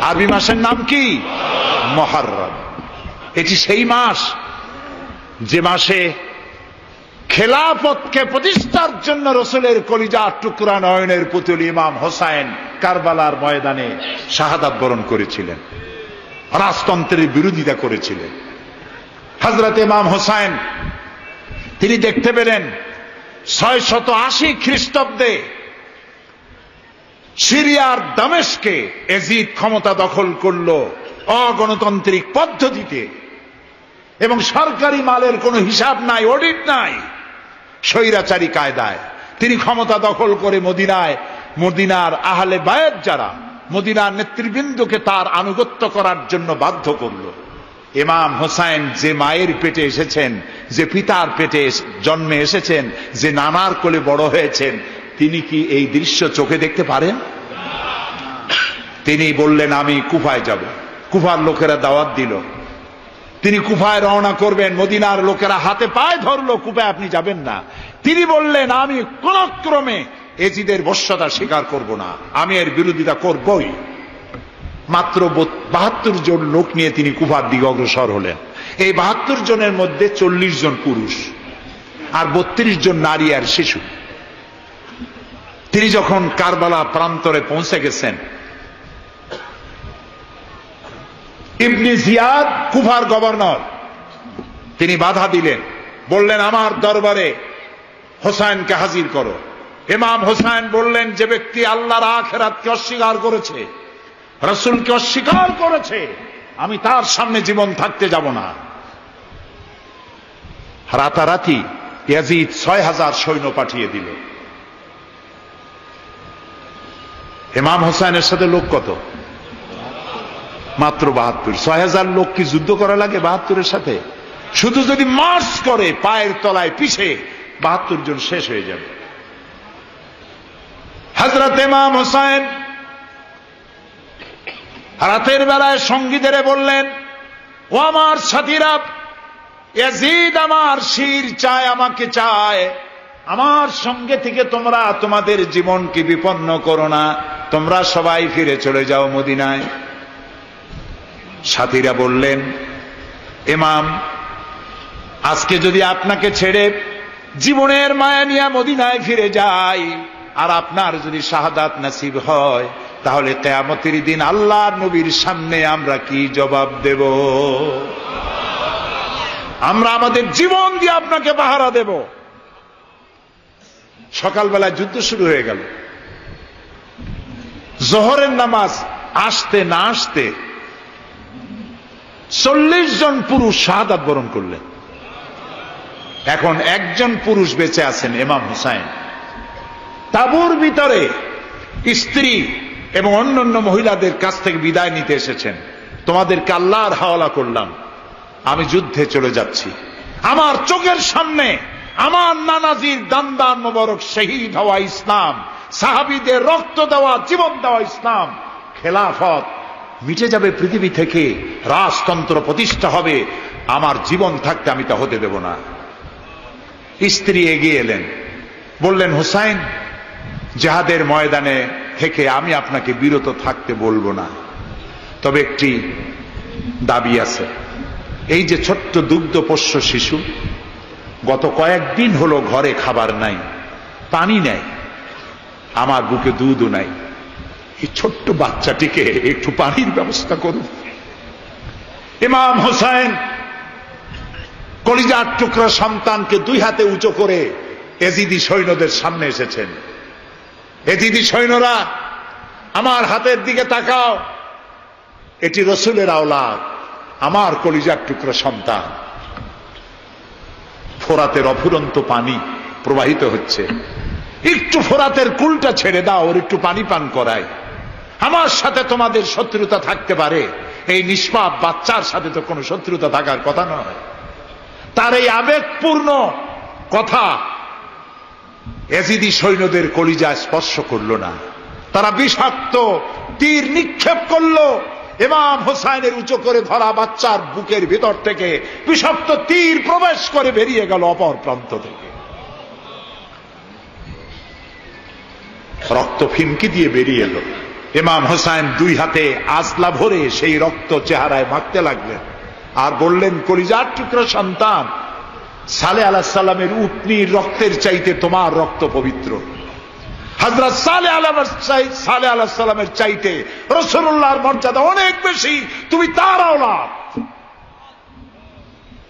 আরবি মাসের নাম কি? মহারম। এটি সেই মাস যে মাসে খেলাফতকে প্রতিষ্ঠার জন্য রসুলের কলিজা টুকরা নয়নের পুতুল ইমাম হোসাইন কারবালার ময়দানে শাহাদাত বরণ করেছিলেন। রাজতন্ত্রের বিরোধিতা করেছিলেন। হজরত ইমাম হোসাইন তিনি দেখতে পেলেন ছয় শত আশি খ্রিস্টাব্দে সিরিয়ার দামেশকে এজিদ ক্ষমতা দখল করল অগণতান্ত্রিক পদ্ধতিতে। এবং সরকারি মালের কোনো হিসাব নাই, অডিট নাই, স্বৈরাচারী কায়দায়। তিনি ক্ষমতা দখল করে মদিনায়, মদিনার আহলে বায়ের যারা, মদিনার নেতৃবৃন্দকে তার আনুগত্য করার জন্য বাধ্য করল। ইমাম হোসাইন যে মায়ের পেটে এসেছেন, যে পিতার পেটে জন্মে এসেছেন, যে নানার কোলে বড় হয়েছেন, তিনি কি এই দৃশ্য চোখে দেখতে পারেন? তিনি বললেন, আমি কুফায় যাব। কুফার লোকেরা দাওয়াত দিল। তিনি কুফায় রওনা করবেন, মদিনার লোকেরা হাতে পায়ে ধরলো, কুফায় আপনি যাবেন না। তিনি বললেন, আমি কোন ক্রমে এজিদের বস্যতা স্বীকার করব না। আমি এর বিরোধিতা করবই। মাত্র বাহাত্তর জন লোক নিয়ে তিনি কুফার দিকে অগ্রসর হলেন। এই বাহাত্তর জনের মধ্যে চল্লিশ জন পুরুষ আর বত্রিশ জন নারী আর শিশু। তিনি যখন কারবালা প্রান্তরে পৌঁছে গেছেন, ইবনি জিয়াদ কুফার গভর্নর, তিনি বাধা দিলেন, বললেন, আমার দরবারে হোসাইনকে হাজির করো। ইমাম হোসাইন বললেন, যে ব্যক্তি আল্লাহর আখেরাতকে অস্বীকার করেছে রসুলকে অস্বীকার করেছে, আমি তার সামনে জীবন থাকতে যাব না। রাতারাতি ইয়াজিদ ছয় হাজার সৈন্য পাঠিয়ে দিল। ইমাম হোসাইনের সাথে লোক কত? মাত্র বাহাত্তর। ছয় হাজার লোক কি যুদ্ধ করা লাগে বাহাত্তরের সাথে? শুধু যদি মার্চ করে পায়ের তলায় পিছে বাহাত্তর জন শেষ হয়ে যাবে। হজরত ইমাম হোসাইন রাতের বেলায় সঙ্গীদের বললেন, ও আমার সাথীরা এজিদ আমার শির চায়, আমাকে চায়। আমার সঙ্গে থেকে তোমরা তোমাদের জীবনকে বিপন্ন করো না। তোমরা সবাই ফিরে চলে যাও মদিনায়। সাথীরা বললেন এমাম আজকে যদি আপনাকে ছেড়ে জীবনের মায়া নিয়ে মদিনায় ফিরে যাই, আর আপনার যদি শাহাদাত নাসিব হয় তাহলে কেয়ামতের দিন আল্লাহ নবীর সামনে আমরা কি জবাব দেব? আমরা আমাদের জীবন দিয়ে আপনাকে পাহারা দেব। সকালবেলায় যুদ্ধ শুরু হয়ে গেল। জহরের নামাজ আসতে না আসতে চল্লিশ জন পুরুষ শাহাদাত বরণ করলেন। এখন একজন পুরুষ বেঁচে আছেন এমাম হুসাইন। তাবুর ভিতরে স্ত্রী এবং অন্যান্য মহিলাদের কাছ থেকে বিদায় নিতে এসেছেন। তোমাদেরকে আল্লাহর হাওলা করলাম। আমি যুদ্ধে চলে যাচ্ছি। আমার চোখের সামনে আমার নানাজির দান্দার মোবারক শহীদ হওয়া ইসলাম, সাহাবিদের রক্ত দেওয়া, জীবন দেওয়া ইসলাম খেলাফত মিটে যাবে পৃথিবী থেকে, রাজতন্ত্র প্রতিষ্ঠা হবে। আমার জীবন থাকতে আমি তা হতে দেব না। স্ত্রী এগিয়ে এলেন। বললেন, হুসাইন যাহাদের ময়দানে থেকে আমি আপনাকে বিরত থাকতে বলব না। তবে একটি দাবি আছে। এই যে ছোট্ট দুগ্ধ পোষ্য শিশু, গত কয়েকদিন হলো ঘরে খাবার নাই, পানি নাই, আমার বুকে দুধও নাই। এই ছোট্ট বাচ্চাটিকে একটু পানির ব্যবস্থা করুন। ইমাম হোসাইন কলিজার টুকরা সন্তানকে দুই হাতে উঁচু করে এজিদি সৈন্যদের সামনে এসেছেন। এজিদি সৈন্যরা, আমার হাতের দিকে তাকাও। এটি রসুলের আওলাদ, আমার কলিজার টুকরা সন্তান। ফোরাতের অফুরন্ত পানি প্রবাহিত হচ্ছে। একটু ফোরাতের কুলটা ছেড়ে দাও, ওর একটু পানি পান করায়। আমার সাথে তোমাদের শত্রুতা থাকতে পারে। এই নিষ্পাপ বাচ্চার সাথে তো কোনো শত্রুতা থাকার কথা নয়। তার এই আবেগপূর্ণ কথা এজিদি সৈন্যদের কলিজা স্পর্শ করল না। তারা বিষাক্ত, তীর নিক্ষেপ করল। ইমাম হোসাইনের উঁচু করে ধরা বাচ্চার বুকের ভিতর থেকে বিষাক্ত তীর প্রবেশ করে বেরিয়ে গেল অপর প্রান্ত থেকে। রক্ত ফিমকি দিয়ে বেরিয়ে এলো। এমাম হোসাইন দুই হাতে আসলা ভরে সেই রক্ত চেহারায় মাখতে লাগলেন। আর বললেন, কলিজার টুকরো সন্তান সালে আলাহ সাল্লামের উটনির রক্তের চাইতে তোমার রক্ত পবিত্র। হজরত সালে আলম সালে আলাহ সাল্লামের চাইতে রসুল্লাহর মর্যাদা অনেক বেশি। তুমি তার আওলাদ।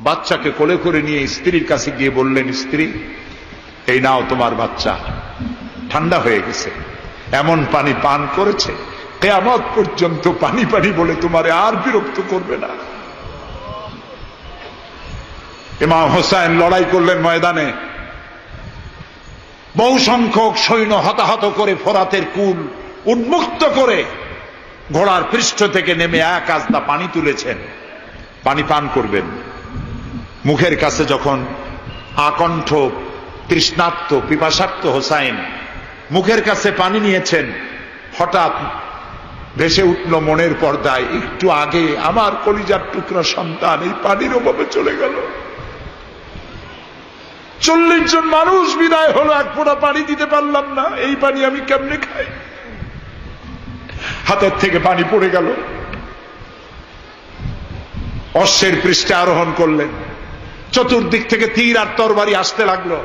বাচ্চাকে কোলে করে নিয়ে স্ত্রীর কাছে গিয়ে বললেন, স্ত্রী, এই নাও তোমার বাচ্চা। ঠান্ডা হয়ে গেছে। এমন পানি পান করেছে, কেয়ামত পর্যন্ত পানি পানি বলে তোমারে আর বিরক্ত করবে না। ইমাম হোসাইন লড়াই করলেন ময়দানে। বহু সংখ্যক সৈন্য হতাহত করে ফোরাতের কুল উন্মুক্ত করে ঘোড়ার পৃষ্ঠ থেকে নেমে এক আস্তা পানি তুলেছেন। পানি পান করবেন। মুখের কাছে যখন আকণ্ঠ তৃষ্ণাত্ম পিপাসার্থ হোসাইন মুখের কাছে পানি নিয়েছেন, হঠাৎ ভেসে উঠল মনের পর্দায়, একটু আগে আমার কলিজার টুকরা সন্তান এই পানির অভাবে চলে গেল। চল্লিশ জন মানুষ বিদায় হলো, এক ফোঁটা পানি দিতে পারলাম না। এই পানি আমি কেমনে খাই? হাতের থেকে পানি পড়ে গেল। অশ্বের পৃষ্ঠে আরোহণ করলেন। চতুর্দিক থেকে তীর আর তরবারি আসতে লাগল।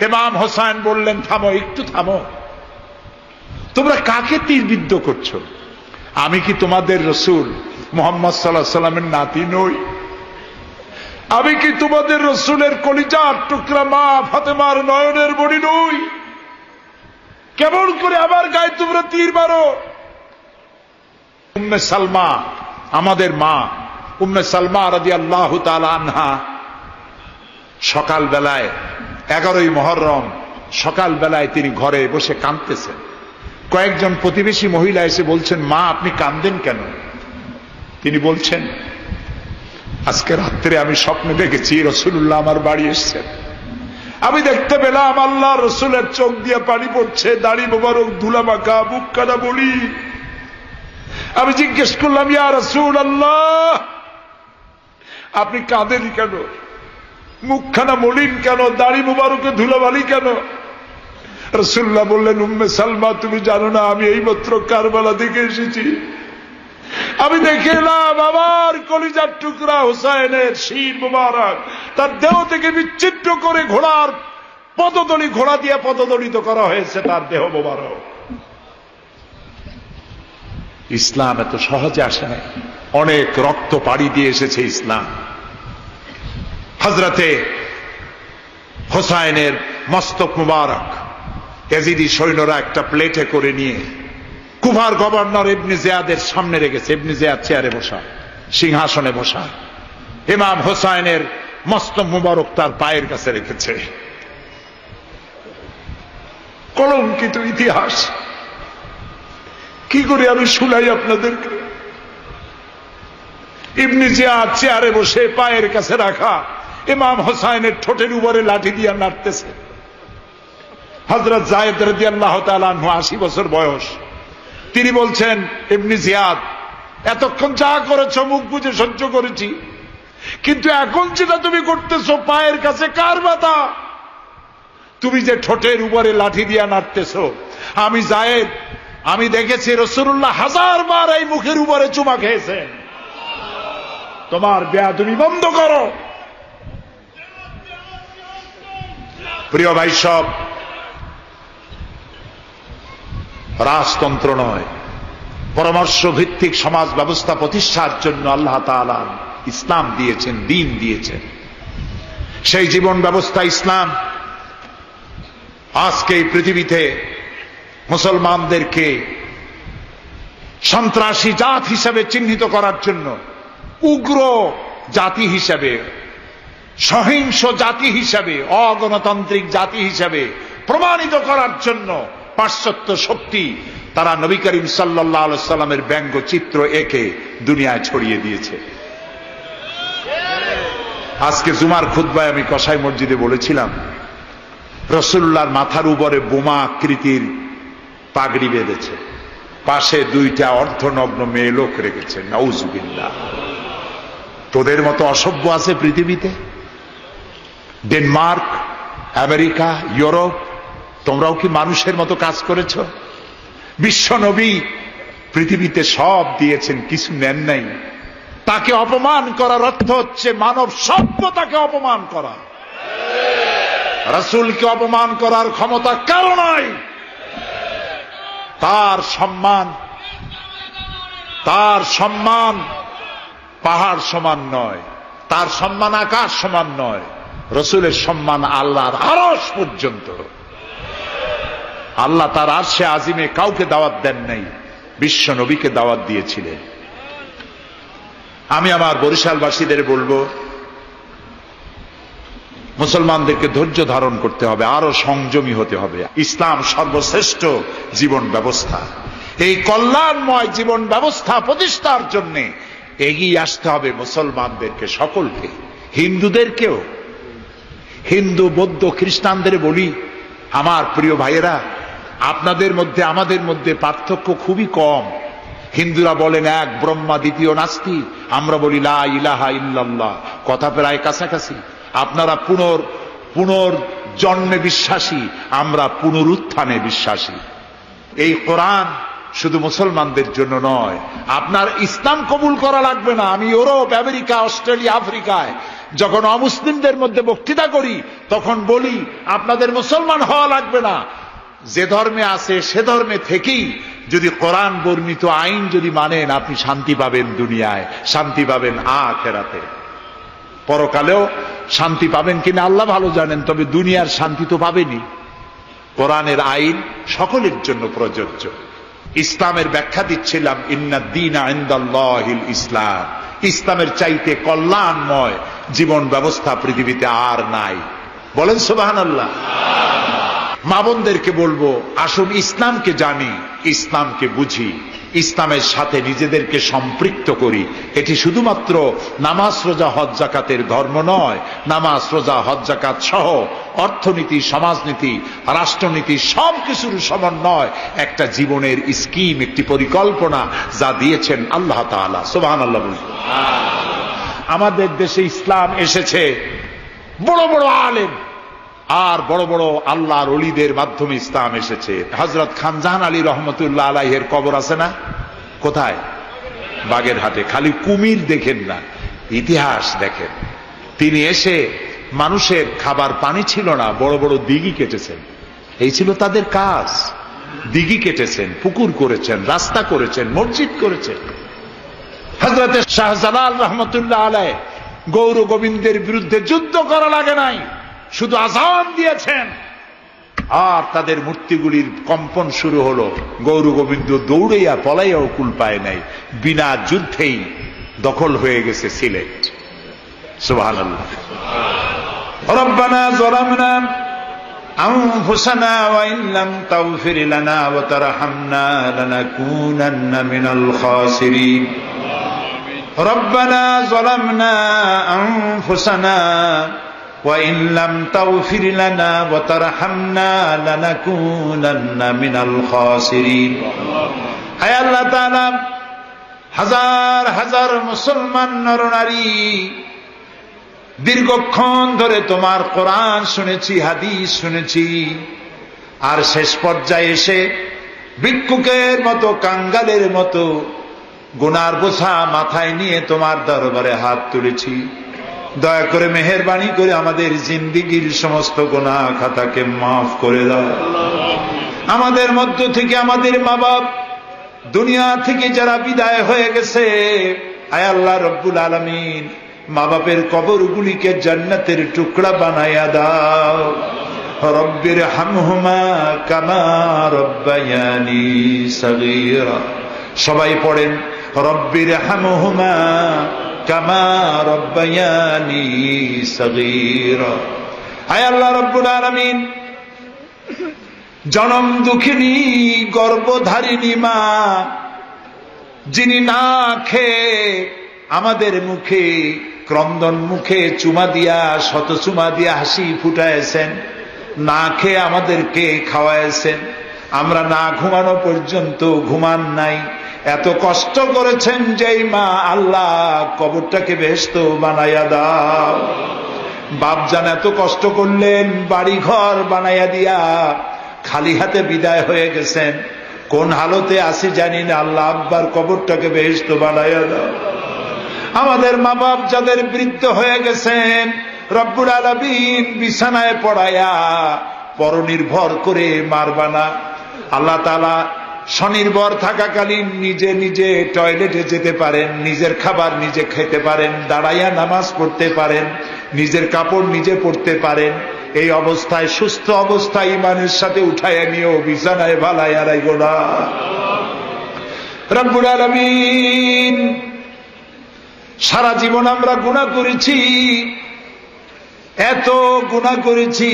হেমাম হোসাইন বললেন, থামো, একটু থামো। তোমরা কাকে তীর বিদ্ধ করছ? আমি কি তোমাদের রসুল মোহাম্মদ সাল্লাহ সাল্লামের নাতি নই? আমি কি তোমাদের রসুলের কলিজার টুকরা মা ফাতেমার নয়নের বড়ি নই? কেমন করে আমার গায়ে তোমরা তীর মারো? উম্মে সালমা, আমাদের মা, উম্মে সালমা রাজি আল্লাহ আনহা সকাল বেলায় এগারোই মহরম সকাল বেলায় তিনি ঘরে বসে কাঁদতেছেন। কয়েকজন প্রতিবেশী মহিলা এসে বলছেন, মা, আপনি কান্দেন কেন? তিনি বলছেন আজকে রাত্রে আমি স্বপ্নে দেখেছি রসুল্লাহ আমার বাড়ি এসছেন। আমি দেখতে পেলাম আল্লাহ রসুলের চোখ দিয়ে পানি পড়ছে, দাড়ি মোবারক, ধুলা মাখা, বুক কাটা বলি। আমি জিজ্ঞেস করলাম, ইয়া রসুল আল্লাহ আপনি কাঁদেন কেন? মুখখানা মলিন কেন? দাড়ি মুবারকে ধুলাবালি কেন? রসুল্লাহ বললেন, উম্মে সালমা, তুমি জানো না, আমি এই মাত্র কারবালা থেকে এসেছি। আমি দেখে এলাম আমার কলিজার টুকরা হুসাইনের শির মুবারক। তার দেহ থেকে বিচ্ছিন্ন করে ঘোড়ার পদদলি, ঘোড়া দিয়ে পদদলিত করা হয়েছে তার দেহ মুবারক। ইসলাম এত সহজে আসে না অনেক রক্ত পাড়ি দিয়ে এসেছে ইসলাম। হজরতে হোসাইনের মস্তক মুবারক। এজিদি সৈন্যরা একটা প্লেটে করে নিয়ে কুভার গভর্নর ইবনি জিয়াদের সামনে রেখেছে। ইবনি জিয়াদ চেয়ারে বসা, সিংহাসনে বসা। ইমাম হোসাইনের মস্ত মুবারক তার পায়ের কাছে রেখেছে। কলঙ্কিত ইতিহাস। কি করে আমি শুনাই আপনাদেরকে? ইবনি জিয়াদ চেয়ারে বসে পায়ের কাছে রাখা ইমাম হোসাইনের ঠোঁটের উপরে লাঠি দিয়া নাড়তেছে। হজরত জায়দ রদি আল্লাহ তালু আশি বছর বয়স। তিনি বলছেন এমনি জিয়াদ, এতক্ষণ যা করেছ, মুখ বুঝে সহ্য করেছি। কিন্তু এখন যেটা তুমি করতেছ, পায়ের কাছে কার বাতা তুমি যে ঠোঁটের উপরে লাঠি দিয়া নাড়তেছ, আমি জায়েদ, আমি দেখেছি রসুল্লাহ হাজার বার এই মুখের উপরে চুমা খেয়েছেন। তোমার বেয়া তুমি বন্ধ করো। প্রিয় ভাই সব রাজতন্ত্র নয় পরামর্শ ভিত্তিক সমাজ ব্যবস্থা প্রতিষ্ঠার জন্য আল্লাহ তালা ইসলাম দিয়েছেন, দিন দিয়েছেন। সেই জীবন ব্যবস্থা ইসলাম আজকে এই পৃথিবীতে মুসলমানদেরকে সন্ত্রাসী জাত হিসাবে চিহ্নিত করার জন্য, উগ্র জাতি হিসাবে, সহিংস জাতি হিসাবে, অগণতান্ত্রিক জাতি হিসাবে প্রমাণিত করার জন্য পাশ্চাত্য শক্তি তারা নবী করিম সাল্লাহ সাল্লামের ব্যঙ্গ চিত্র একে দুনিয়ায় ছড়িয়ে দিয়েছে। আজকে জুমার খুদ্বায় আমি কসাই মসজিদে বলেছিলাম রসুল্লার মাথার উপরে বোমা আকৃতির পাগড়ি বেঁধেছে, পাশে দুইটা অর্ধনগ্ন মেয়ে লোক রেখেছে নাউজবিল্লা তোদের মতো অসভ্য আছে পৃথিবীতে? ডেনমার্ক, আমেরিকা, ইউরোপ তোমরাও কি মানুষের মতো কাজ করেছ? বিশ্ব নবী পৃথিবীতে সব দিয়েছেন, কিছু নেন নাই। তাকে অপমান করার অর্থ হচ্ছে মানব সভ্যতাকে অপমান করা। রাসুলকে অপমান করার ক্ষমতা কারও নাই। তার সম্মান তার সম্মান পাহাড় সমান নয়, তার সম্মান আকাশ সমান নয়, রসুলের সম্মান আল্লাহর আরস পর্যন্ত। আল্লাহ তার আরশে আজিমে কাউকে দাওয়াত দেন নাই, বিশ্ব নবীকে দাওয়াত দিয়েছিলেন। আমি আমার বরিশালবাসীদের বলব, মুসলমানদেরকে ধৈর্য ধারণ করতে হবে, আরও সংযমী হতে হবে। ইসলাম সর্বশ্রেষ্ঠ জীবন ব্যবস্থা। এই কল্যাণময় জীবন ব্যবস্থা প্রতিষ্ঠার জন্য এগিয়ে আসতে হবে মুসলমানদেরকে সকলকে, হিন্দুদেরকেও। হিন্দু, বৌদ্ধ, খ্রিস্টানদের বলি, আমার প্রিয় ভাইয়েরা আপনাদের মধ্যে, আমাদের মধ্যে পার্থক্য খুবই কম। হিন্দুরা বলেন, এক ব্রহ্মা, দ্বিতীয় নাস্তি। আমরা বলি, লা ইলাহা ইল্লাল্লাহ। কথা প্রায় কাছাকাছি। আপনারা পুনর পুনর জন্মে বিশ্বাসী, আমরা পুনরুত্থানে বিশ্বাসী। এই কোরআন শুধু মুসলমানদের জন্য নয়, আপনার ইসলাম কবুল করা লাগবে না। আমি ইউরোপ, আমেরিকা, অস্ট্রেলিয়া, আফ্রিকায় যখন অমুসলিমদের মধ্যে বক্তৃতা করি, তখন বলি, আপনাদের মুসলমান হওয়া লাগবে না। যে ধর্মে আছে, সে ধর্মে থেকেই যদি কোরআন বর্ণিত আইন যদি মানেন, আপনি শান্তি পাবেন দুনিয়ায়, শান্তি পাবেন আ খেরাতে পরকালেও শান্তি পাবেন কিনা আল্লাহ ভালো জানেন, তবে দুনিয়ার শান্তি তো পাবেনি কোরআনের আইন সকলের জন্য প্রযোজ্য। ইসলামের ব্যাখ্যা দিচ্ছিলাম ইন্নাদ্দিন আইন্দাল্লাহিল ইসলাম। ইসলামের চাইতে কল্যাণময় জীবন ব্যবস্থা পৃথিবীতে আর নাই। বলেন সুবাহান আল্লাহ মা বোনদেরকে বলব আসুন ইসলামকে জানি ইসলামকে বুঝি ইসলামের সাথে নিজেদেরকে সম্পৃক্ত করি। এটি শুধুমাত্র নামাজ রোজা হজ জাকাতের ধর্ম নয়। নামাজ রোজা হজ জাকাত সহ অর্থনীতি সমাজনীতি রাষ্ট্রনীতি সব কিছুর সমন্বয় একটা জীবনের স্কিম একটি পরিকল্পনা যা দিয়েছেন আল্লাহ তাআলা। সোবাহান আল্লাহ। আমাদের দেশে ইসলাম এসেছে। বড় বড় আলেম আর বড় বড় আল্লাহর অলিদের মাধ্যমে ইসলাম এসেছে। হজরত খানজাহান আলী রহমতুল্লাহ আলাইহের কবর আছে না? কোথায়? বাগেরহাটে। খালি কুমির দেখেন না, ইতিহাস দেখেন। তিনি এসে মানুষের খাবার পানি ছিল না, বড় বড় দিঘি কেটেছেন। এই ছিল তাদের কাজ। দিঘি কেটেছেন, পুকুর করেছেন, রাস্তা করেছেন, মসজিদ করেছেন। হজরতের শাহজালাল রহমতুল্লাহ আলাই গৌর গোবিন্দের বিরুদ্ধে যুদ্ধ করা লাগে নাই। শুধু আজান দিয়েছেন আর তাদের মূর্তিগুলির কম্পন শুরু হলো গৌর গোবিন্দ দৌড়াইয়া পলাইয়াও কুল পায় নাই বিনা যুদ্ধেই দখল হয়ে গেছে সিলেট সুবাহ ربنا ظلمنا أنفسنا وإن لم تغفر لنا وترحمنا لنكونن من الخاسرين ربنا ظلمنا أنفسنا وإن لم تغفر لنا وترحمنا لنكونن من الخاسرين হায় আল্লাহ তাআলা হাজার হাজার মুসলমান নরনারী দীর্ঘক্ষণ ধরে তোমার কোরআন শুনেছি হাদিস শুনেছি আর শেষ পর্যায়ে এসে ভিক্ষুকের মতো কাঙ্গালের মতো গুনার বোঝা মাথায় নিয়ে তোমার দরবারে হাত তুলেছি দয়া করে মেহরবানি করে আমাদের জিন্দিগির সমস্ত গোনা খাতাকে মাফ করে দাও। আমাদের মধ্য থেকে আমাদের মা বাপ দুনিয়া থেকে যারা বিদায় হয়ে গেছে, আয় আল্লাহ রব্বুল আলমিন মা বাপের কবরগুলিকে জান্নাতের টুকরা বানাইয়া দাও। রব্বির হামহুমা কামা রব্বায়ানি সবাই পড়েন, রব্বির হামহুমা কামা রব্বায়ানি সগীরা। আয় আল্লাহ জনম দুঃখিনী, গর্ভধারিণী মা, যিনি না খেয়ে আমাদের মুখে ক্রন্দন মুখে চুমা দিয়া, শত চুমা দিয়া হাসি ফুটাইছেন, না খেয়ে আমাদেরকে খাওয়াইছেন। আমরা না ঘুমানো পর্যন্ত ঘুমান নাই। এত কষ্ট করেছেন যেই মা, আল্লাহ কবরটাকে বেহস্ত বানাইয়া দাও। বাপজান এত কষ্ট করলেন বাড়ি ঘর বানাইয়া দিয়া খালি হাতে বিদায় হয়ে গেছেন। কোন হালতে আসি জানি না, আল্লাহ আব্বার কবরটাকে বেহস্ত বানাইয়া দাও। আমাদের মা বাপ যাদের বৃদ্ধ হয়ে গেছেন রব্বুর আলমিন বিছানায় পড়ায়া পরনির্ভর করে মারবানা আল্লাহ তালা স্বনির্ভর থাকাকালীন নিজে নিজে টয়লেটে যেতে পারেন, নিজের খাবার নিজে খেতে পারেন, দাঁড়াইয়া নামাজ পড়তে পারেন, নিজের কাপড় নিজে পড়তে পারেন। এই অবস্থায়, সুস্থ অবস্থায় ইমানের সাথে উঠাইয়া নিয়েও বিছানায় ভালাইয়া রাইগো না। রব্বুর আলমিন, সারা জীবন আমরা গুণা করেছি, এত গুণা করেছি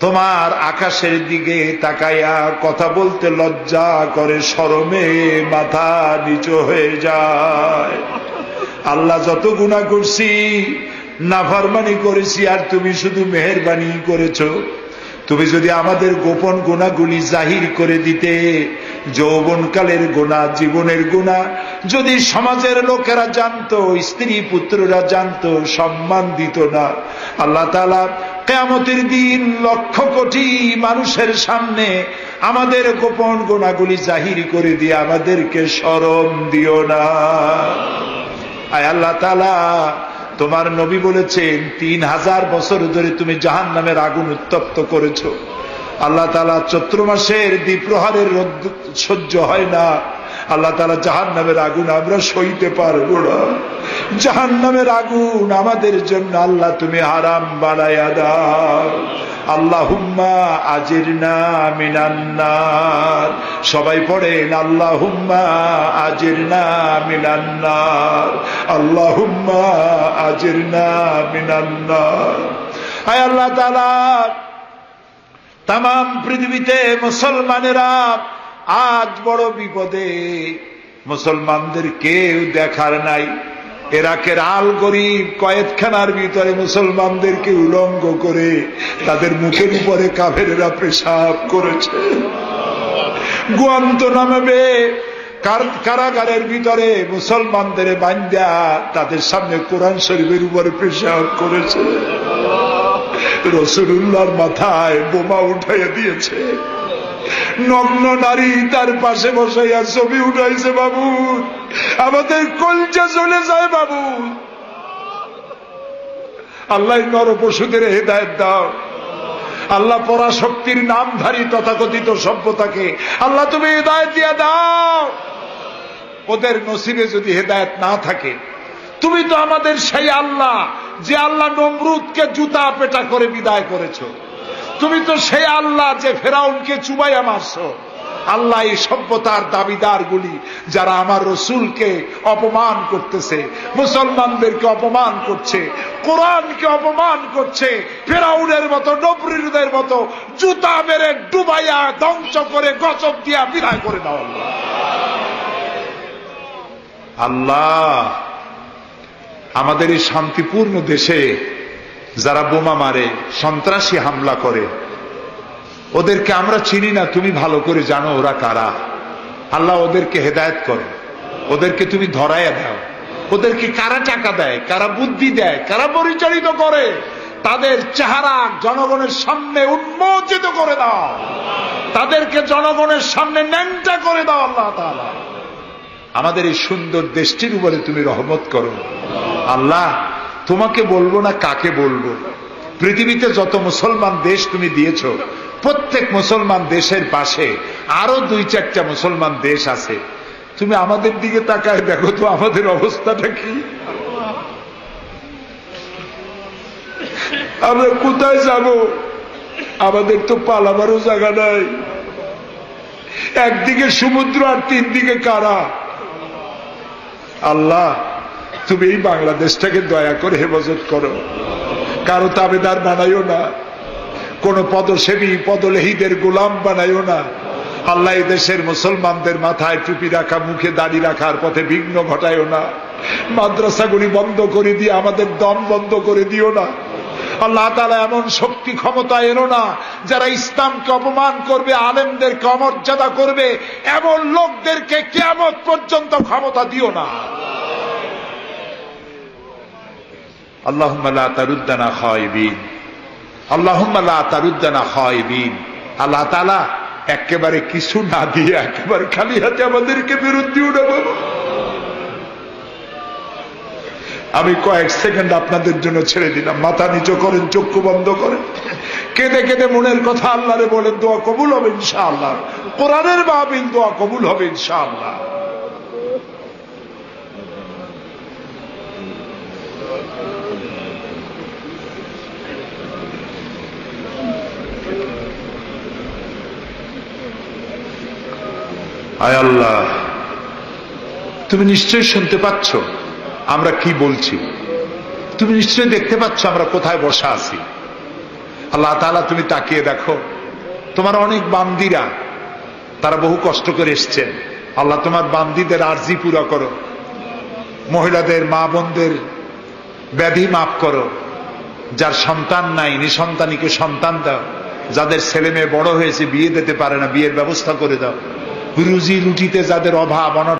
তোমার আকাশের দিকে তাকাইয়া কথা বলতে লজ্জা করে সরমে মাথা নিচু হয়ে যায়। আল্লাহ যত গুণা করছি, নাফারমানি করেছি, আর তুমি শুধু মেহরবানি করেছ। তুমি যদি আমাদের গোপন গুণাগুলি জাহির করে দিতে, যৌবনকালের গোনা জীবনের গোনা যদি সমাজের লোকেরা জানতো, স্ত্রী পুত্ররা জানতো, সম্মান দিত না, আল্লাহ তালা কেমতের দিন লক্ষ কোটি মানুষের সামনে আমাদের গোপন গোনাগুলি জাহির করে দিয়ে আমাদেরকে স্মরণ দিও না। আয় আল্লাহ তালা তোমার নবী বলেছেন, তিন হাজার বছর ধরে তুমি জাহান নামের আগুন উত্তপ্ত করেছ। আল্লাহ তালা চৈত্র মাসের দ্বীপ্রহারের রোদ সহ্য হয় না। আল্লাহ তালা জাহান নামের আগুন আমরা সইতে পারব না। জাহান নামের আগুন আমাদের জন্য আল্লাহ তুমি হারাম বাড়াইয়া দাও। আল্লাহুম্মা আজির না মিনান্নার সবাই পড়েন, আল্লাহুম্মা আজির না মিনান্নার আল্লাহুম্মা আজির না হায় আল্লাহ তালা তাম পৃথিবীতে মুসলমানেরা আজ বড় বিপদে মুসলমানদের কেউ দেখার নাই। এরাকের আল গরিব কয়েকখানার ভিতরে মুসলমানদেরকে উলঙ্গ করে তাদের মুখের উপরে কাফেরেরা পেশাব করেছে। গুয়ান্ত নামবে কারাগারের ভিতরে মুসলমানদের বান্ধা তাদের সামনে কোরআন শরীফের উপরে পেশাব করেছে। রসুল্লাহর মাথায় বোমা উঠাইয়া দিয়েছে। নগ্ন নারী তার পাশে বসাইয়া ছবি উঠাইছে বাবু। আমাদের কলজা চলে যায় বাবু। আল্লাহ নর পশুদের হেদায়ত দাও। আল্লাহ পরাশক্তির নামধারী তথাকথিত সভ্যতাকে আল্লাহ তুমি হেদায়ত দিয়া দাও। ওদের নসিবে যদি হেদায়ত না থাকে, তুমি তো আমাদের সেই আল্লাহ যে আল্লাহ নমরুদকে জুতা পেটা করে বিদায় করেছ। তুমি তো সেই আল্লাহ যে ফেরাউনকে চুবাইয়া মারছ। আল্লাহ এই সভ্যতার দাবিদার গুলি যারা আমার রসুলকে অপমান করতেছে, মুসলমানদেরকে অপমান করছে, কোরআনকে অপমান করছে, ফেরাউনের মতো নবরিদের মতো, জুতা মেরে ডুবাইয়া, ধ্বংস করে গচব দিয়া বিদায় করে দাও আল্লাহ, আমাদের এই শান্তিপূর্ণ দেশে যারা বোমা মারে, সন্ত্রাসী হামলা করে। ওদেরকে আমরা চিনি না, তুমি ভালো করে জানো ওরা কারা। আল্লাহ ওদেরকে হেদায়ত করো। ওদেরকে তুমি ধরাইয়া দাও। ওদেরকে কারা টাকা দেয়, কারা বুদ্ধি দেয়, কারা পরিচালিত করে, তাদের চেহারা জনগণের সামনে উন্মোচিত করে দাও। তাদেরকে জনগণের সামনে ন্যাংটা করে দাও আল্লাহ আমাদের এই সুন্দর দেশটির উপরে তুমি রহমত করো। আল্লাহ তোমাকে বলব না কাকে বলব? পৃথিবীতে যত মুসলমান দেশ তুমি দিয়েছ, প্রত্যেক মুসলমান দেশের পাশে আরও দুই চারটা মুসলমান দেশ আছে। তুমি আমাদের দিকে তাকায় দেখো তো আমাদের অবস্থাটা কি? আমরা কোথায় যাব? আমাদের তো পালাবারও জায়গা নাই। একদিকে সমুদ্র আর তিন দিকে কারা? আল্লাহ তুমি এই বাংলাদেশটাকে দয়া করে হেফাজত করো। কারও তাবেদার বানাইও না। কোন পদসেবী, পদলেহীদের গোলাম বানাইও না। আল্লাহ দেশের মুসলমানদের মাথায় টুপি রাখা, মুখে দাড়ি রাখার পথে বিঘ্ন ঘটায়ও না। মাদ্রাসাগুলি বন্ধ করে দিয়ে, আমাদের দম বন্ধ করে দিও না। আল্লাহ তালা এমন শক্তি ক্ষমতা এলো না, যারা ইসলামকে অপমান করবে, আলেমদেরকে অমর্যাদা করবে, এমন লোকদেরকে কেমন পর্যন্ত ক্ষমতা দিও না। আল্লাহ তালা একেবারে কিছু না দিয়ে একেবারে খালি হাতে আমাদেরকে না বাবা আমি কয়েক সেকেন্ড আপনাদের জন্য ছেড়ে দিলাম। মাথা নিচু করেন, চক্ষু বন্ধ করেন। কেঁদে কেঁদে মনের কথা আল্লাহরে বলেন, দোয়া কবুল হবে ইনশাআল্লাহ। কোরআনের মাহবিল দোয়া কবুল হবে ইনশাআল্লাহ। আয় আল্লাহ, তুমি নিশ্চয়ই শুনতে পাচ্ছ আমরা কি বলছি। তুমি নিশ্চয়ই দেখতে পাচ্ছ আমরা কোথায় বসা আছি। আল্লাহ তাআলা, তুমি তাকিয়ে দেখো, তোমার অনেক বান্দিরা, তারা বহু কষ্ট করে এসছেন আল্লাহ, তোমার বান্দিদের আর্জি পুরা করো। মহিলাদের, মা বোনদের ব্যাধি মাফ করো। যার সন্তান নাই, নিঃসন্তানীকে সন্তান দাও। যাদের ছেলে মেয়ে বড় হয়েছে, বিয়ে দিতে পারে না, বিয়ের ব্যবস্থা করে দাও। রুজি রুটিতে যাদের অভাব অনটন